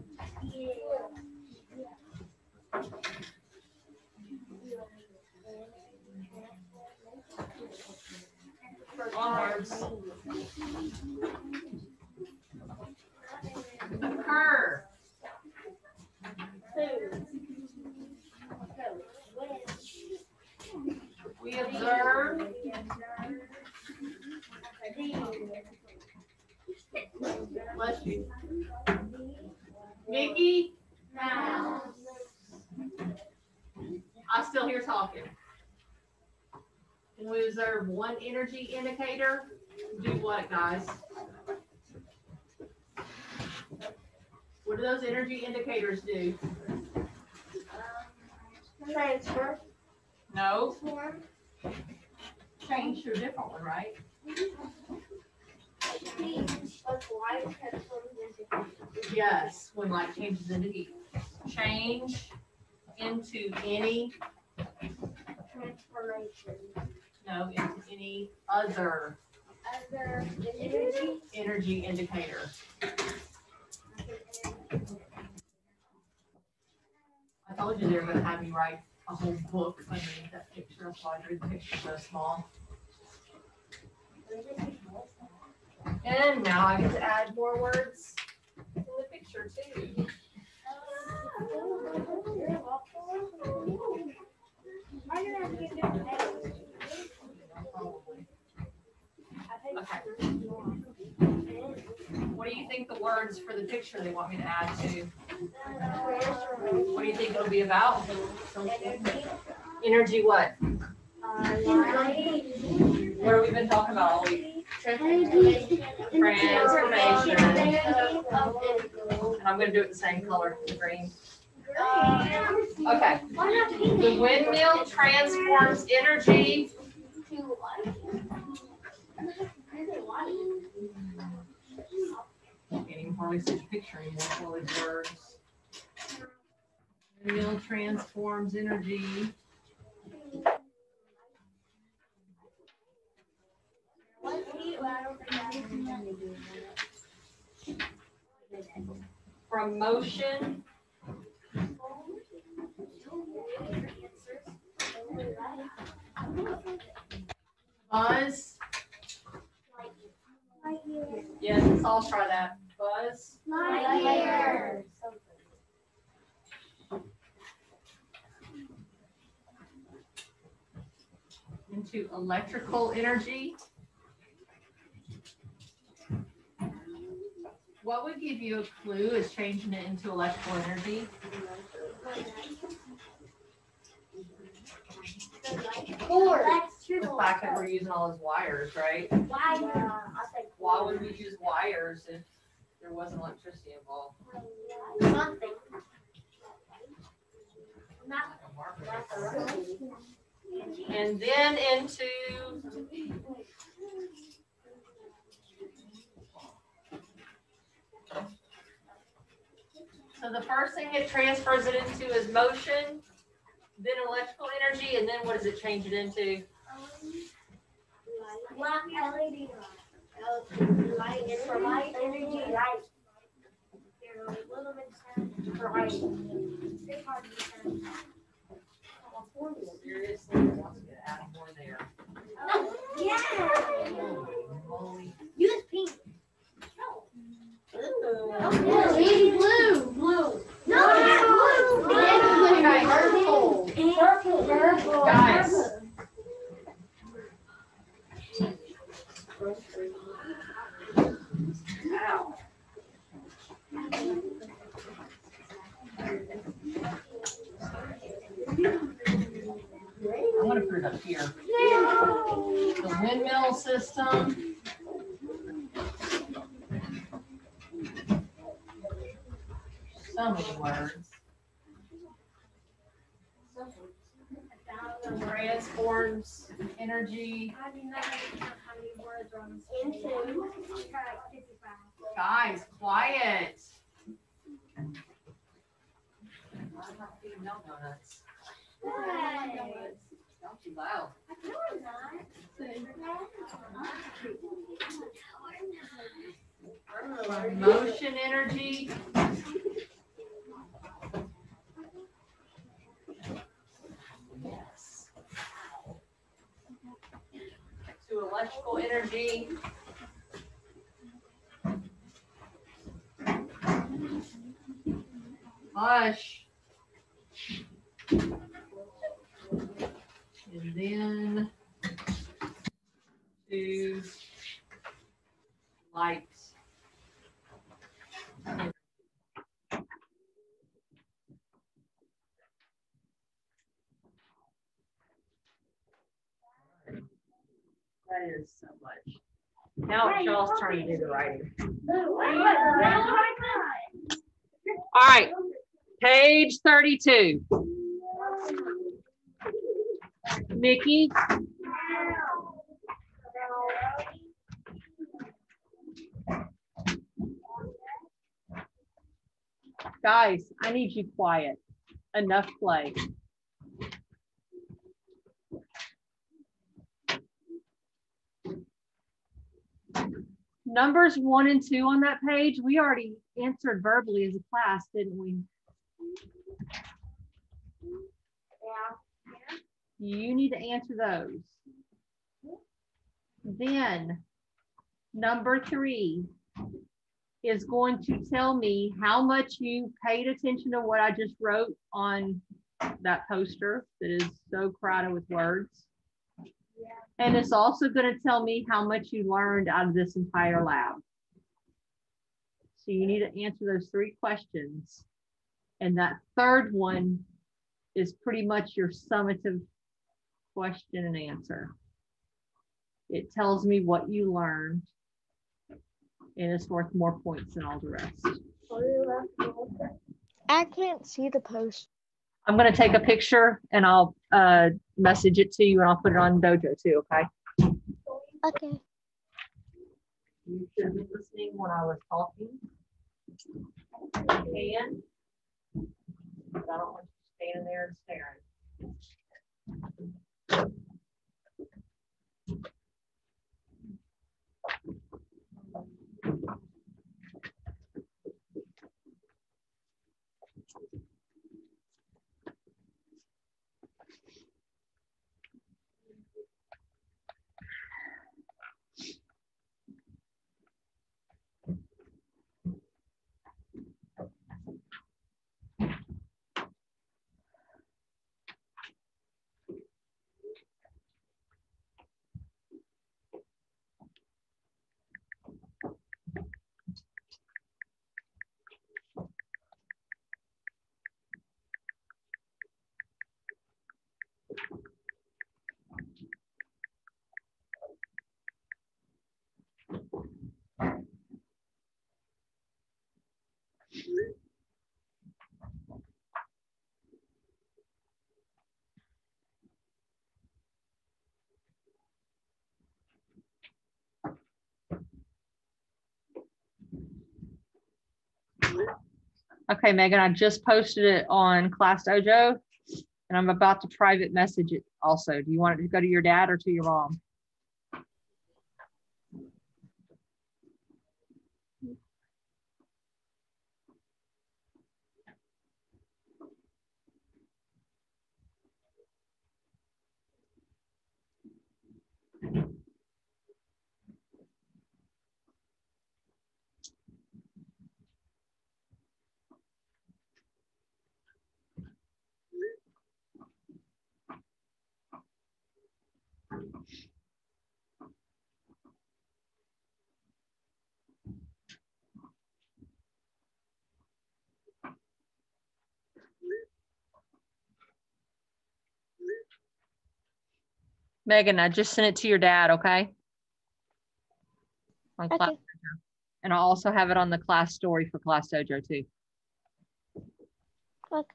Speaker 1: Onwards. Occur. We observe. Bless you. Mickey, I still hear talking. We observe one energy indicator, do what, guys? What do those energy indicators do?
Speaker 2: Transfer.
Speaker 1: No,
Speaker 3: Form.
Speaker 1: change to a different one, right?
Speaker 2: But why transforms into
Speaker 1: Yes, when light changes into heat. Change into any,
Speaker 2: transformation?
Speaker 1: No, into any other
Speaker 2: Other energy?
Speaker 1: energy indicator. I told you they were gonna have me write a whole book underneath that picture. Why I drew the picture so small. And now I get to add more words in the picture too.
Speaker 2: Do I have to get different names?
Speaker 1: Probably.
Speaker 2: I think
Speaker 1: Okay. What do you think the words for the picture they want me to add to? What do you think it'll be about? Energy what? What have we been talking about all week? Transformation. And I'm gonna do it the same color, the green. Okay. The windmill transforms energy. Can't even hardly see the picture anymore all these words. Windmill transforms energy. From motion buzz. Yes, let's all try that. Buzz.
Speaker 3: Lightyear.
Speaker 1: into electrical energy. What would give you a clue is changing it into electrical energy? The fact that we're using all those wires, right? Why would we use wires if there wasn't electricity involved?
Speaker 2: Something.
Speaker 1: And then into So the first thing it transfers it into is motion, then electrical energy, and then what does it change it into?
Speaker 2: Light LED. Light, it's for light energy, light. Your little bit sound for light. Big part of the sound.
Speaker 1: Seriously, it wants me to add more there.
Speaker 2: Oh, yeah.
Speaker 1: Holy moly.
Speaker 2: Use pink. Blue. Blue. No, blue.
Speaker 1: Purple.
Speaker 2: Purple.
Speaker 1: Guys. Ow. I'm gonna put it up here. The windmill system. So many words. Transforms energy. Guys, quiet. I'm not feeding no donuts. Don't be loud. Motion energy. Electrical energy. Hush. And then to lights. That is so much. Now it's y'all's turn to do the writing. All right, page 32. Mickey. Guys, I need you quiet. Enough play. Numbers one and two on that page, we already answered verbally as a class, didn't we?
Speaker 2: Yeah.
Speaker 1: You need to answer those. Then, number three is going to tell me how much you paid attention to what I just wrote on that poster that is so crowded with words. And it's also going to tell me how much you learned out of this entire lab. So you need to answer those three questions. And that third one is pretty much your summative question and answer. It tells me what you learned. And it's worth more points than all the rest.
Speaker 3: I can't see the post.
Speaker 1: I'm gonna take a picture and I'll uh, message it to you and I'll put it on Dojo too, okay?
Speaker 3: Okay.
Speaker 1: You should have been listening when I was talking. And I don't want you standing there and staring. Okay, Megan, I just posted it on Class Dojo. And I'm about to private message it also. Do you want it to go to your dad or to your mom? Megan, I just sent it to your dad, okay? On class,
Speaker 3: Okay.
Speaker 1: and I'll also have it on the class story for Class Dojo too.
Speaker 3: Okay.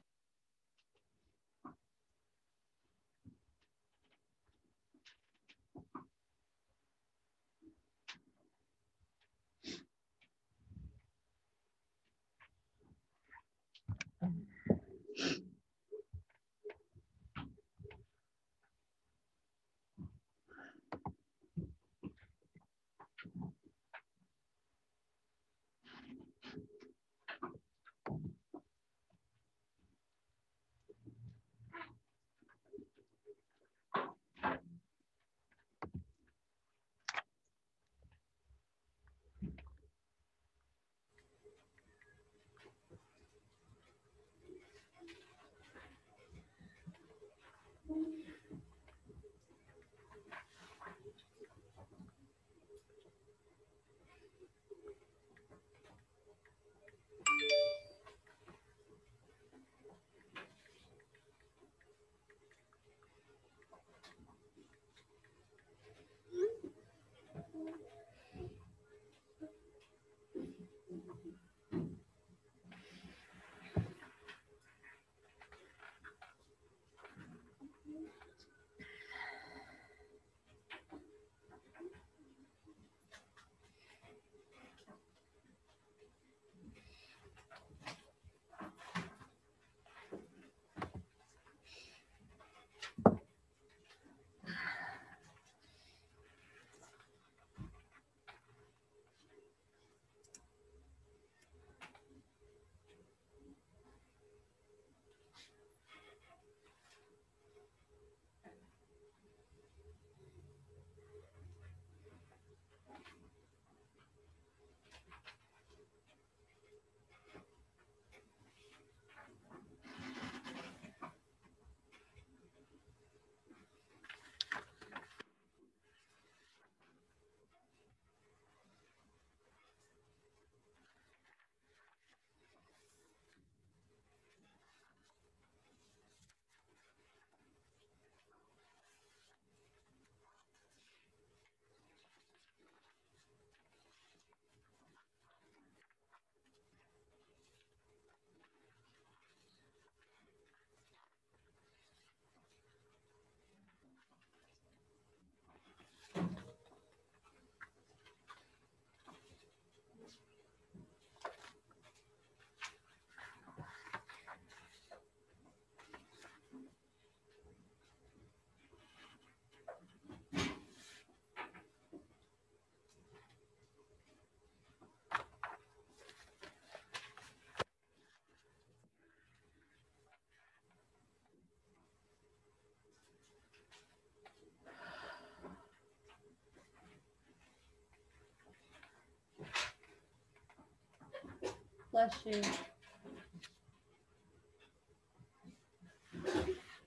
Speaker 1: Bless you.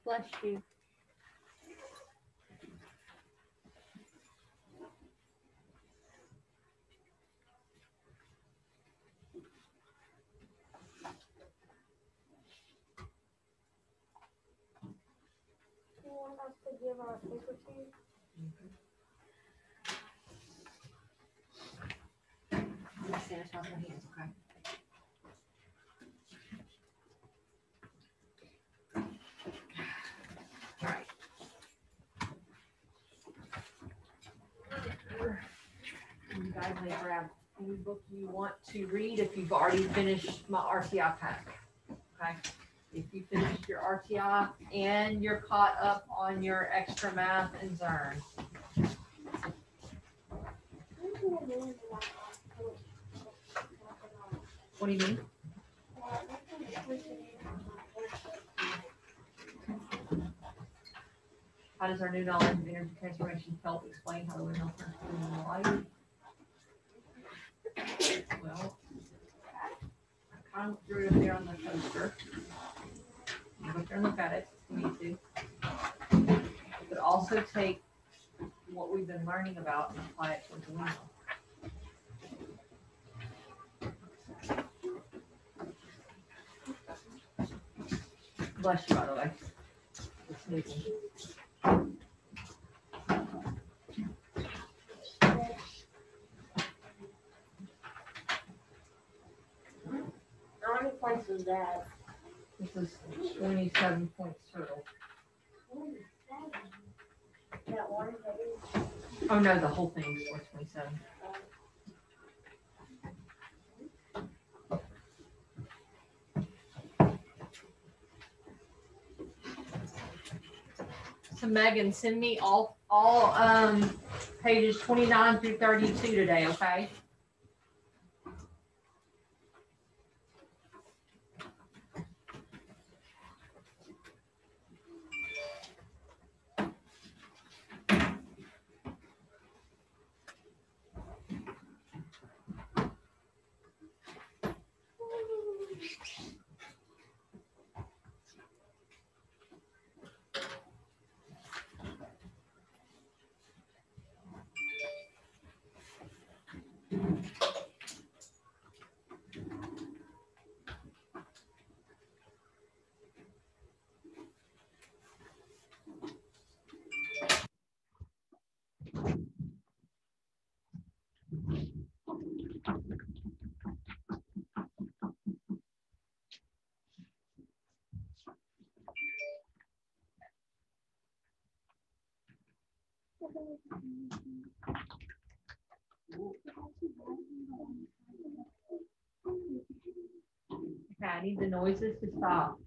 Speaker 1: Bless you.
Speaker 2: Give our paper to you?
Speaker 1: Sanitize my hands, okay? All right. You guys may any book you want to read if you've already finished my RTI pack. Okay? If you finished your RTI and you're caught up on your extra math and Zearn. What do you mean? How does our new knowledge of energy transformation help explain how the windmill turns clean light? Well, I kind of drew it there on the poster. You Go there and look at it if you need to. But also take what we've been learning about and apply it the windmill. Bless you, by the way. It's sneezing.
Speaker 2: How many points is that?
Speaker 1: This is twenty-seven points total.
Speaker 2: That one, maybe?
Speaker 1: Oh, no, the whole thing thing's four twenty-seven. So Megan, send me all, all, um, pages twenty-nine through thirty-two today, okay? I need the noises to stop.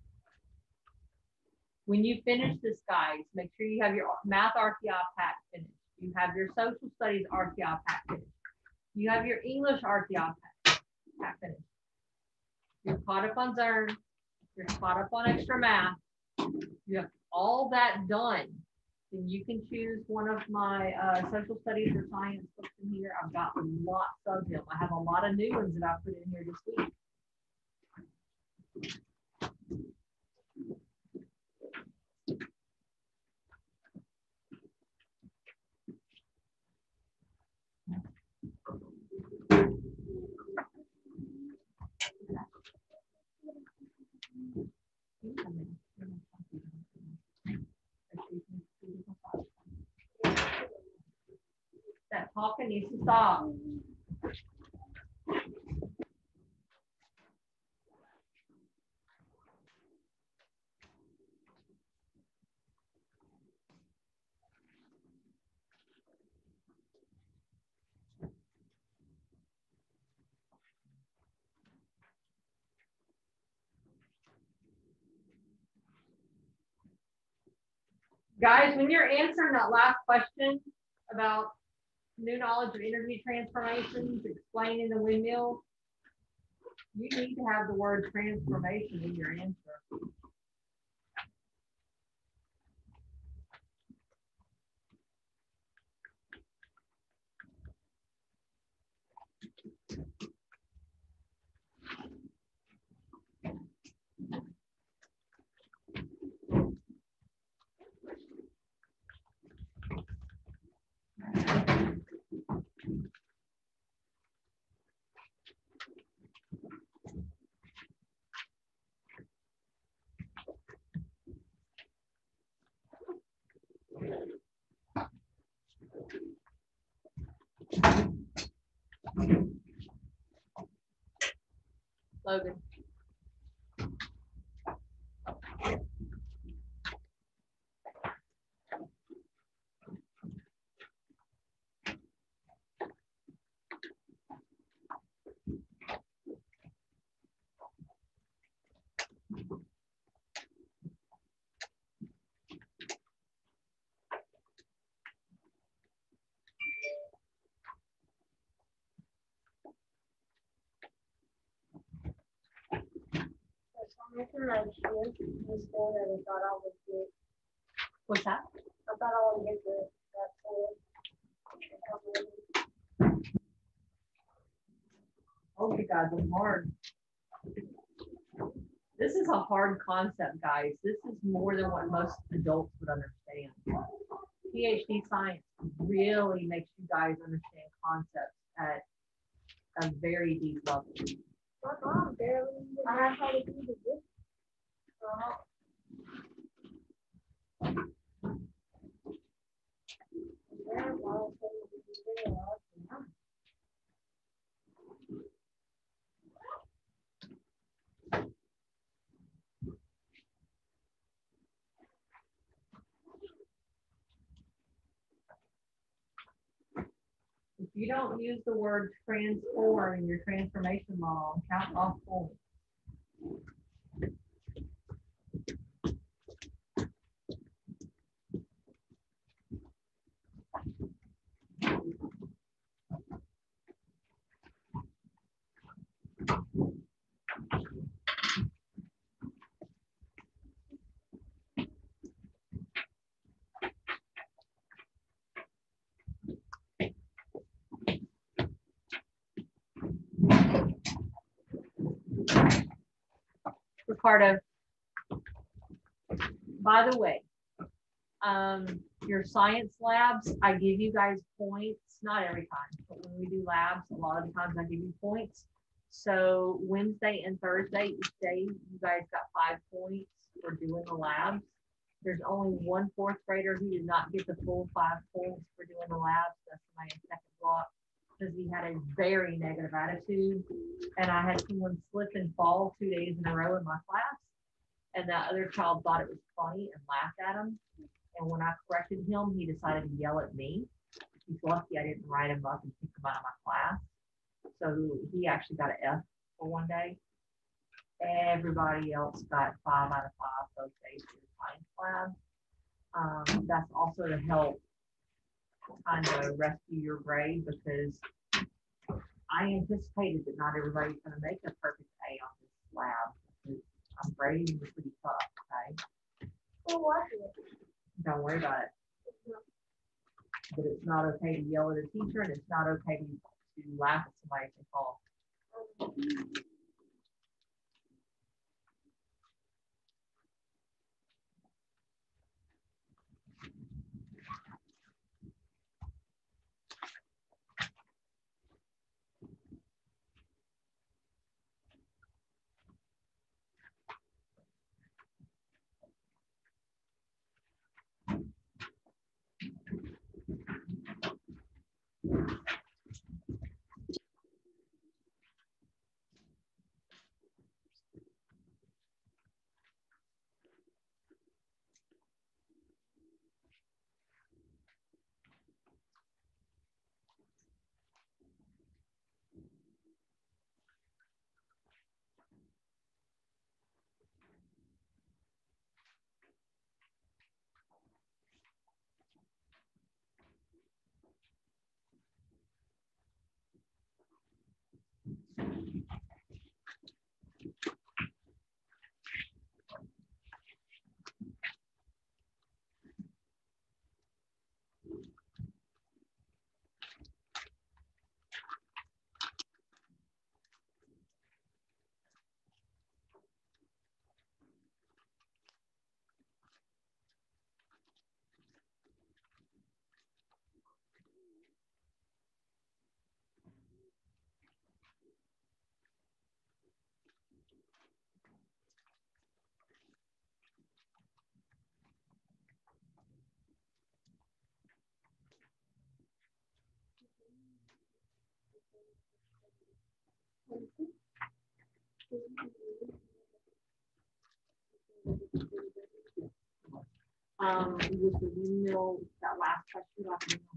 Speaker 1: When you finish this, guys, make sure you have your math RTI pack finished. You have your social studies RTI pack finished. You have your English RTI pack, pack finished. You're caught up on Zearn. You're caught up on extra math. You have all that done. You can choose one of my uh, social studies or science books in here. I've got lots of them. I have a lot of new ones that I put in here this week. That talking needs to stop. Guys, when you're answering that last question about new knowledge of energy transformations, explaining the windmill, you need to have the word transformation in your answer. Logan.
Speaker 2: Information is more than I thought I would get.
Speaker 1: What's that?
Speaker 2: I thought I would get the, that for.
Speaker 1: Oh my God, the hard. This is a hard concept, guys. This is more than what most adults would understand. PhD science really makes you guys understand concepts at a very deep level.
Speaker 2: Mom barely, I to do the this. Grandma told me to do it all the time.
Speaker 1: If you don't use the word transform in your transformation model, count off points. Ricardo. By the way, um, your science labs, I give you guys points, not every time, but when we do labs, a lot of times I give you points. So Wednesday and Thursday, each day, you guys got five points for doing the labs. There's only one fourth grader who did not get the full five points for doing the labs. That's my second block. Because he had a very negative attitude. And I had someone slip and fall two days in a row in my class. And that other child thought it was funny and laughed at him. And when I corrected him, he decided to yell at me. He's lucky I didn't write him up and kick him out of my class. So he actually got an F for one day. Everybody else got five out of five both days in science lab. Um, that's also to help kind of rescue your grade because I anticipated that not everybody's gonna make a perfect A on this lab. because I'm grading is pretty tough, okay?
Speaker 2: Was it?
Speaker 1: Don't worry about it. But it's not okay to yell at a teacher and it's not okay to, to laugh at somebody if they Um, you know that last question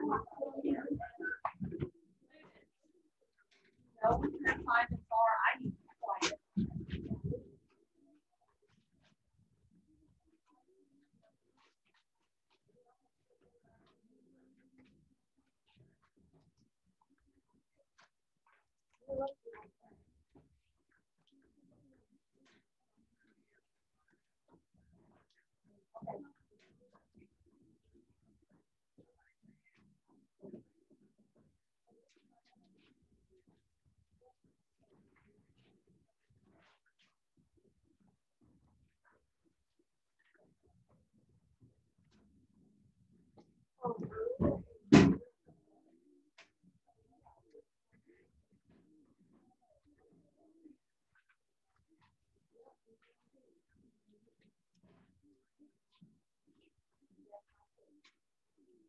Speaker 1: windmill harness, it did not have a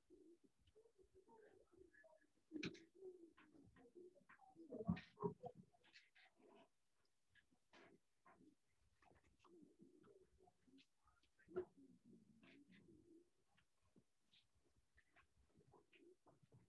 Speaker 1: solar battery. So only the one that we did for one A had a solar battery. And then that last question about the windmill harness. it did have a solar battery. We weren't here for that part. I don't think the solar battery was all set up.
Speaker 5: Guys, no talking, please.
Speaker 6: Ms. Jennifer,
Speaker 5: Yes,
Speaker 6: can
Speaker 5: ma'am.
Speaker 6: I ask for impromptu, uh, keep the meeting real fast in the hallway?
Speaker 2: Absolutely. No, we can have time and far, I need quiet.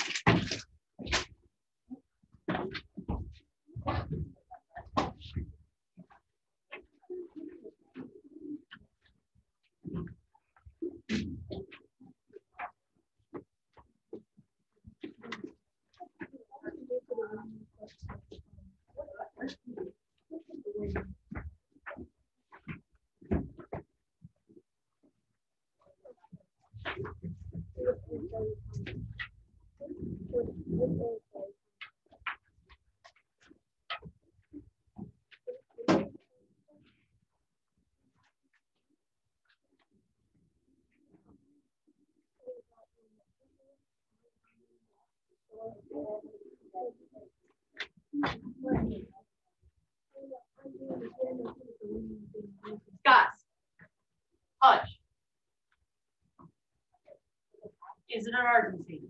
Speaker 1: emergency?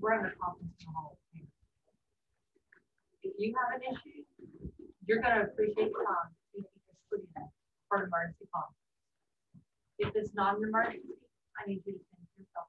Speaker 1: We're in a conference hall. If you have an issue, you're gonna appreciate the time. if you just put For an emergency call. If it's not an emergency, I need you to send yourself.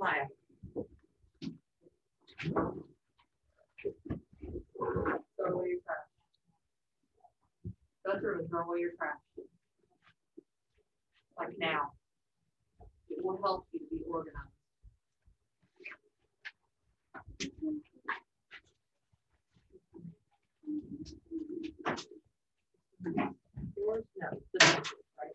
Speaker 1: Maya. Throw away your trash. Go through and throw away your trash. Like now. It will help you to be organized. Yours, no, right?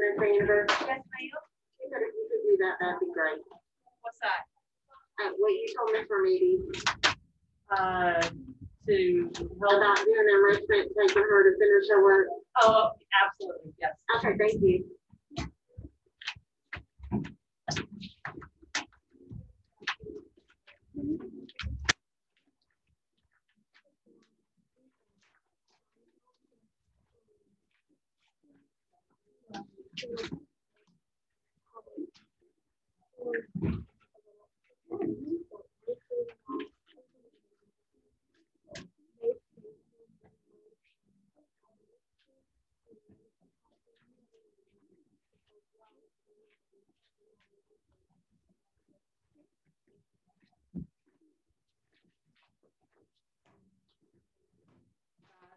Speaker 7: Yes, ma'am. You could, you could do that, that'd be great.
Speaker 1: What's that?
Speaker 7: Uh, what you told Miss Remedy
Speaker 1: Uh, to help,
Speaker 7: about doing enrichment, taking her to finish her work.
Speaker 1: oh, absolutely, yes.
Speaker 7: Okay, thank you.
Speaker 1: I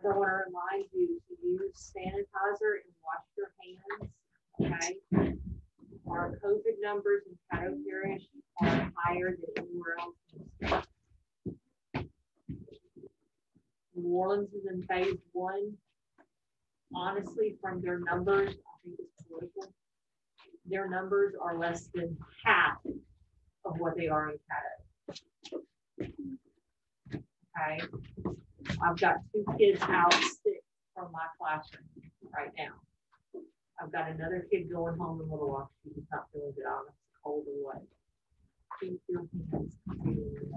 Speaker 1: want to remind you to use sanitizer and wash your hands, okay? Our COVID numbers in Caddo Parish are higher than anywhere else. in the state. New Orleans is in phase one. Honestly, from their numbers, I think it's political. Their numbers are less than half of what they are in Caddo. Okay? I've got two kids out sick from my classroom right now. I've got another kid going home in Little Rock. She's not feeling good. I'm cold away. Keep your hands clean.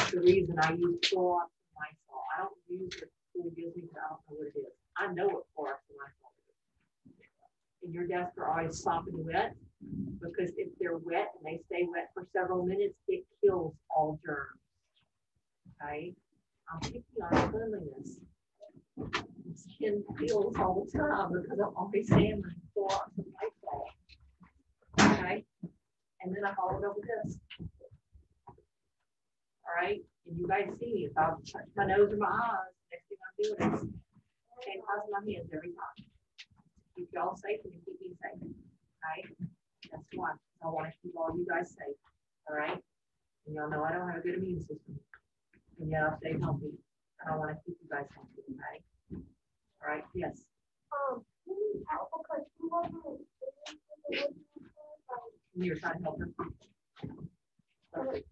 Speaker 1: It's The reason I use Clorox and Lysol. I don't use it school gives me, 'cause I don't know what it is. I know what Clorox and Lysol is. And your desks are always sopping wet because if they're wet and they stay wet for several minutes, it kills all germs. Okay? I'm picky on cleanliness. Skin peels all the time because I'm always saying handling Clorox and Lysol. Okay, and then I follow it up with this. All right, and you guys see if I touch my nose or my eyes, next thing I'm doing is sanitizing my hands every time. keep y'all safe and keep me safe, right? That's one, I wanna keep all you guys safe, all right? And y'all know I don't have a good immune system. And yeah, I'll stay healthy, I wanna keep you guys healthy, right? All right, yes,
Speaker 2: Um, you wasn't.
Speaker 1: you're trying to help her. Perfect.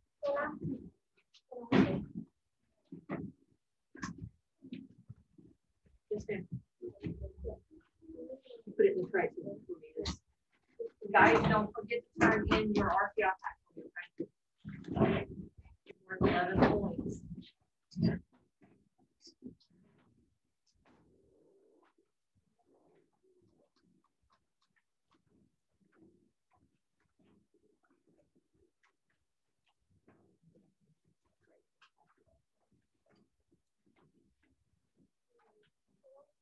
Speaker 1: Yes, ma'am. Put it in the tray. so we can this. Guys, don't forget to turn in your RTI pack. okay? Worth eleven points.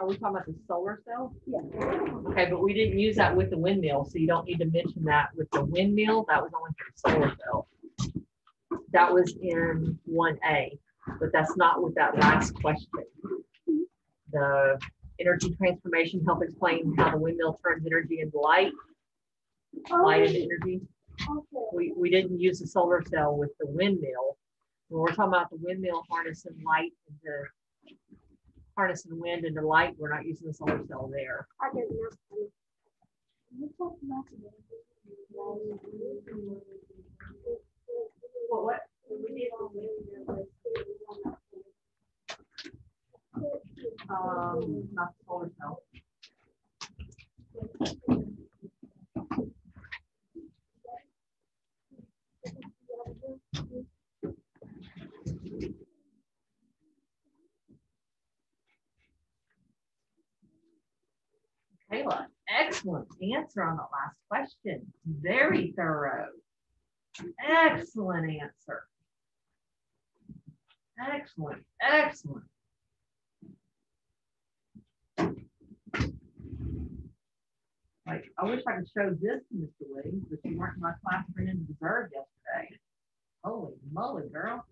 Speaker 1: Are we talking about the solar cell?
Speaker 7: Yeah.
Speaker 1: Okay, but we didn't use that with the windmill, so you don't need to mention that with the windmill. That was only for the solar cell. That was in one A, but that's not with that last question. The energy transformation, help explain how the windmill turns energy into light, oh, light into energy.
Speaker 7: Okay.
Speaker 1: We, we didn't use the solar cell with the windmill. When we're talking about the windmill harnessing light into harnessing wind into light, we're not using the solar cell there.
Speaker 2: I.
Speaker 7: You talked about the-
Speaker 1: Well, what? Um, not solar cell. Kayla, excellent answer on the last question. Very thorough. Excellent answer. Excellent, excellent. Like, I wish I could show this to Mr. Williams, but you weren't in my class for him to yesterday. Holy moly, girl.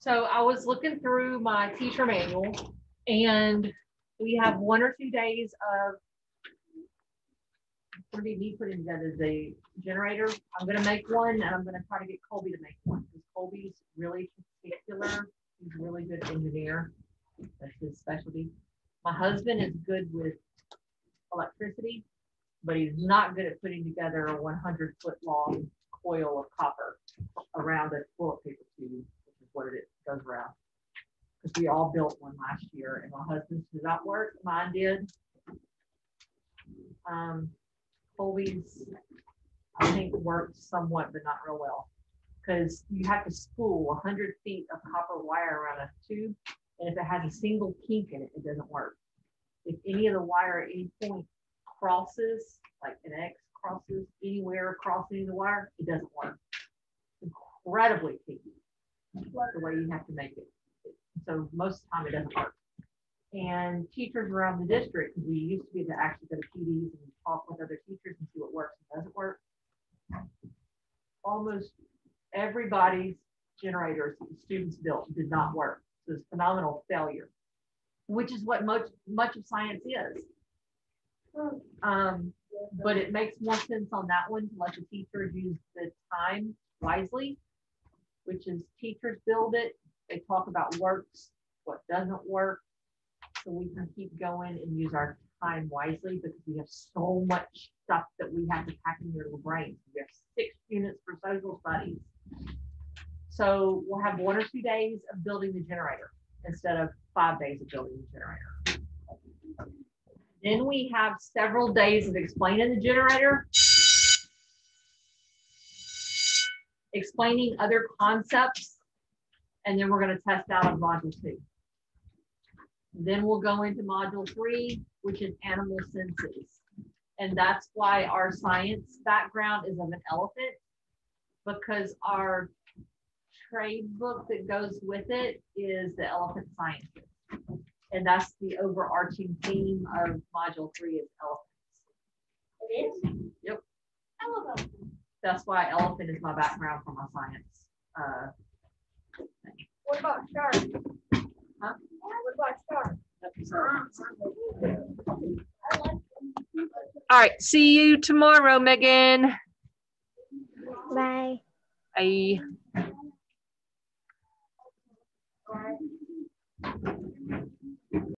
Speaker 1: So I was looking through my teacher manual and we have one or two days of gonna be me putting together the generator. I'm gonna make one and I'm gonna try to get Colby to make one because Colby's really particular. He's a really good engineer. That's his specialty. My husband is good with electricity, but he's not good at putting together a one hundred foot long coil of copper around a toilet paper tube, is what it goes around. Because we all built one last year and my husband's did not work, mine did. Um, Colby's, I think worked somewhat, but not real well. Because you have to spool hundred feet of copper wire around a tube, and if it has a single kink in it, it doesn't work. If any of the wire at any point crosses, like an X crosses anywhere across any of the wire, it doesn't work. Incredibly the way you have to make it. So most of the time it doesn't work. And teachers around the district, we used to be able to actually go to PDs and talk with other teachers and see what works and doesn't work. Almost everybody's generators students built did not work. So it's a phenomenal failure, which is what much, much of science is. Um, but it makes more sense on that one to let the teachers use the time wisely, which is teachers build it, they talk about works, what doesn't work. So we can keep going and use our time wisely because we have so much stuff that we have to pack in your little brains. We have six units for social studies. So we'll have one or two days of building the generator instead of five days of building the generator. Then we have several days of explaining the generator. Explaining other concepts. And then we're gonna test out of module two. Then we'll go into module three, which is animal senses. And that's why our science background is of an elephant. Because our trade book that goes with it is the elephant sciences. And that's the overarching theme of module three is elephants.
Speaker 7: It is?
Speaker 1: Yep.
Speaker 7: I love them.
Speaker 1: That's why elephant is my background for my science. Uh,
Speaker 7: What about sharks?
Speaker 1: Huh?
Speaker 7: What about sharks? I like them.
Speaker 8: All right, see you tomorrow, Megan.
Speaker 9: Bye.
Speaker 8: Bye.